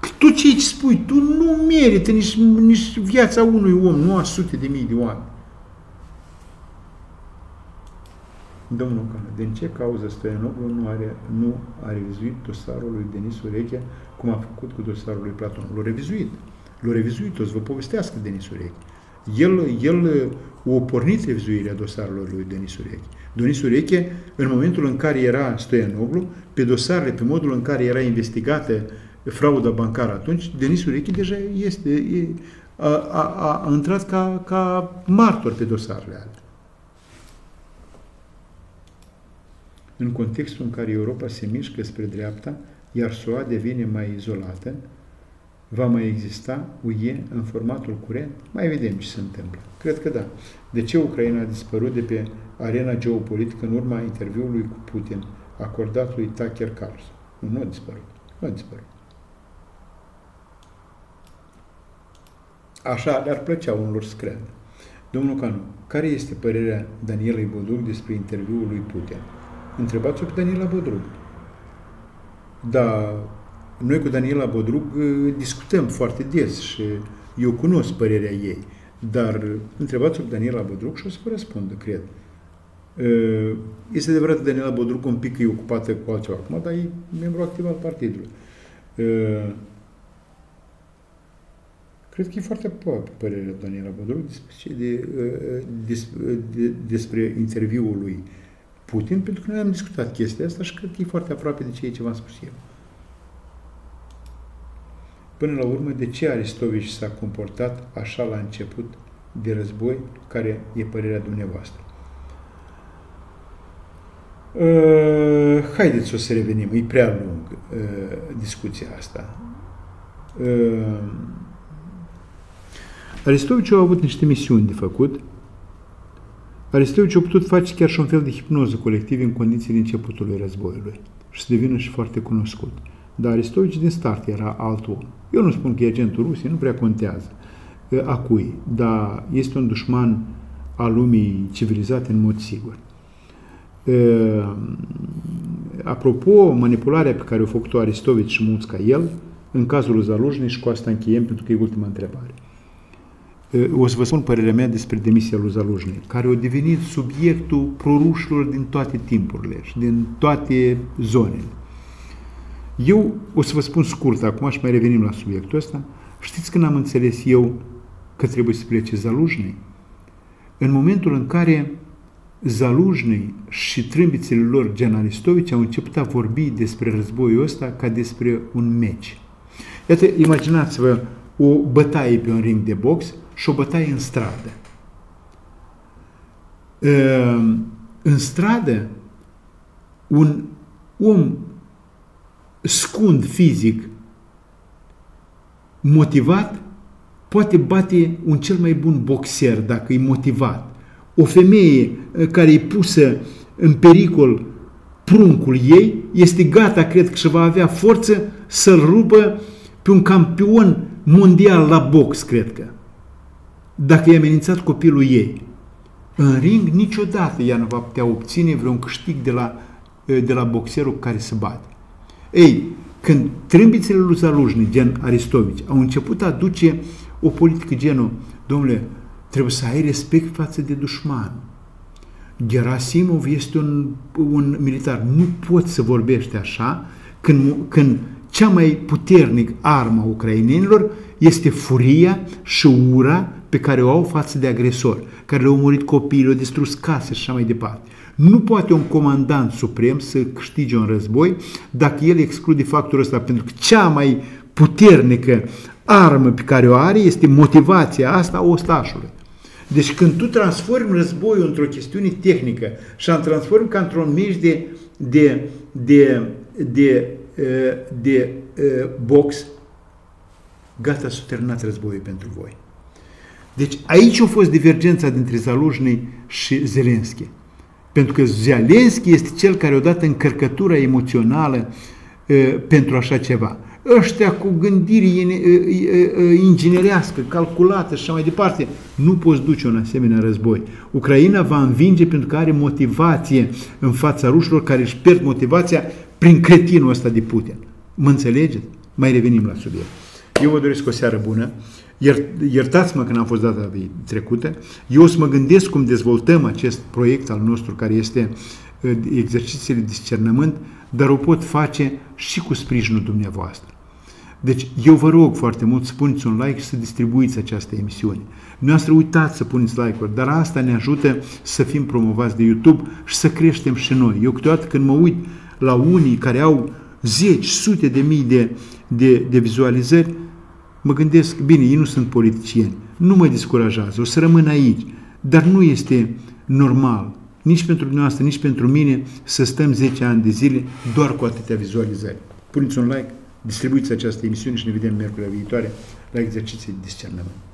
Că tu ce îți spui, tu nu merită nici, nici viața unui om, nu a sute de mii de oameni. Domnul Cană, din ce cauză Stoianoglu nu, are, nu a revizuit dosarul lui Denis Urechea cum a făcut cu dosarul lui Platon? L-a revizuit. L-a revizuit, o să vă povestească Denis Urechea. El, el o pornit revizuirea dosarului lui Denis Ureche. Denis Ureche, în momentul în care era Stoianoglu, pe dosarele, pe modul în care era investigată frauda bancară atunci, Denis Ureche deja este, e, a, a, a, a intrat ca, ca martor pe dosarele alea. În contextul în care Europa se mișcă spre dreapta, iar SUA devine mai izolată, va mai exista UE în formatul curent? Mai vedem ce se întâmplă. Cred că da. De ce Ucraina a dispărut de pe arena geopolitică în urma interviului cu Putin acordat lui Tucker Carlson? Nu, nu a dispărut. Nu a dispărut. Așa le-ar plăcea unor să creadă. Domnul Canu, care este părerea Danielei Bodruc despre interviul lui Putin? Întrebați-o pe Daniela Bodruc. Da, noi cu Daniela Bodruc uh, discutăm foarte des și eu cunosc părerea ei, dar întrebați-o pe Daniela Bodruc și o să vă răspundă, cred. Uh, este adevărat că Daniela Bodruc un pic e ocupată cu altceva acum, dar e membru activ al partidului. Uh, cred că e foarte aproape părerea Daniela Bodruc despre, de, despre, de, despre interviul lui Putin, pentru că noi am discutat chestia asta și cred că e foarte aproape de ceea ce v-am spus eu. Până la urmă, de ce Aristovici s-a comportat așa la început de război, care e părerea dumneavoastră? Uh, haideți să revenim, e prea lung uh, discuția asta. Uh, Aristovici a avut niște misiuni de făcut. Aristovici a putut face chiar și un fel de hipnoză colectivă în condițiile începutului războiului și să devină și foarte cunoscut. Dar Aristovici din start era alt om. Eu nu spun că e agentul Rusiei, nu prea contează a cui, dar este un dușman al lumii civilizate în mod sigur. Apropo, manipularea pe care o făcut-o Aristovici și mulți ca el, în cazul lui Zalujni, și cu asta încheiem pentru că e ultima întrebare. O să vă spun părerea mea despre demisia lui Zalujni, care a devenit subiectul prorușilor din toate timpurile și din toate zonele. Eu o să vă spun scurt acum și mai revenim la subiectul ăsta. Știți când am înțeles eu că trebuie să plece Zalujnii? În momentul în care Zalujnii și trâmbițele lor, Gen Aristovici, au început a vorbi despre războiul ăsta ca despre un meci. Iată, imaginați-vă o bătaie pe un ring de box și o bătaie în stradă. Ehm, în stradă, un om scund fizic, motivat, poate bate un cel mai bun boxer dacă e motivat. O femeie eh, care e pusă în pericol pruncul ei, este gata, cred că și va avea forță să-l rupă pe un campion mondial la box, cred că. Dacă e amenințat copilul ei. În ring, niciodată ea nu va putea obține vreun câștig de la, eh, de la boxerul care se bate. Ei, când trâmbițele lui Zalujni, gen Aristovici, au început a aduce o politică genul, domnule, trebuie să ai respect față de dușman. Gerasimov este un, un militar. Nu poți să vorbești așa când, când cea mai puternic armă a ucrainenilor este furia și ura pe care o au față de agresor, care le-au murit copiii, le-au distrus case și așa mai departe. Nu poate un comandant suprem să câștige un război dacă el exclude factorul ăsta, pentru că cea mai puternică armă pe care o are este motivația asta a ostașului. Deci când tu transformi războiul într-o chestiune tehnică și îl transformi ca într-un meci de, de, de, de, de, de box, gata, s-a terminat războiul pentru voi. Deci aici a fost divergența dintre Zalujny și Zelenski. Pentru că Zelenski este cel care a dat încărcătura emoțională uh, pentru așa ceva. Ăștia cu gândire inginerească, calculată și așa mai departe, nu poți duce un asemenea război. Ucraina va învinge pentru că are motivație în fața rușilor care își pierd motivația prin cretinul ăsta de Putin. Mă înțelegeți? Mai revenim la subiect. Eu vă doresc o seară bună. Iertați-mă că n-am fost data trecută. Eu o să mă gândesc cum dezvoltăm acest proiect al nostru care este uh, exercițiile de discernământ, dar o pot face și cu sprijinul dumneavoastră. Deci eu vă rog foarte mult să puneți un like și să distribuiți această emisiune. Noastră uitați să puneți like-uri, dar asta ne ajută să fim promovați de YouTube și să creștem și noi. Eu câteodată când mă uit la unii care au zeci, sute de mii de, de, de vizualizări, mă gândesc, bine, ei nu sunt politicieni, nu mă descurajează, o să rămân aici, dar nu este normal, nici pentru dumneavoastră, nici pentru mine, să stăm 10 ani de zile doar cu atâtea vizualizări. Puneți un like, distribuiți această emisiune și ne vedem miercurea viitoare la exerciții de discernământ.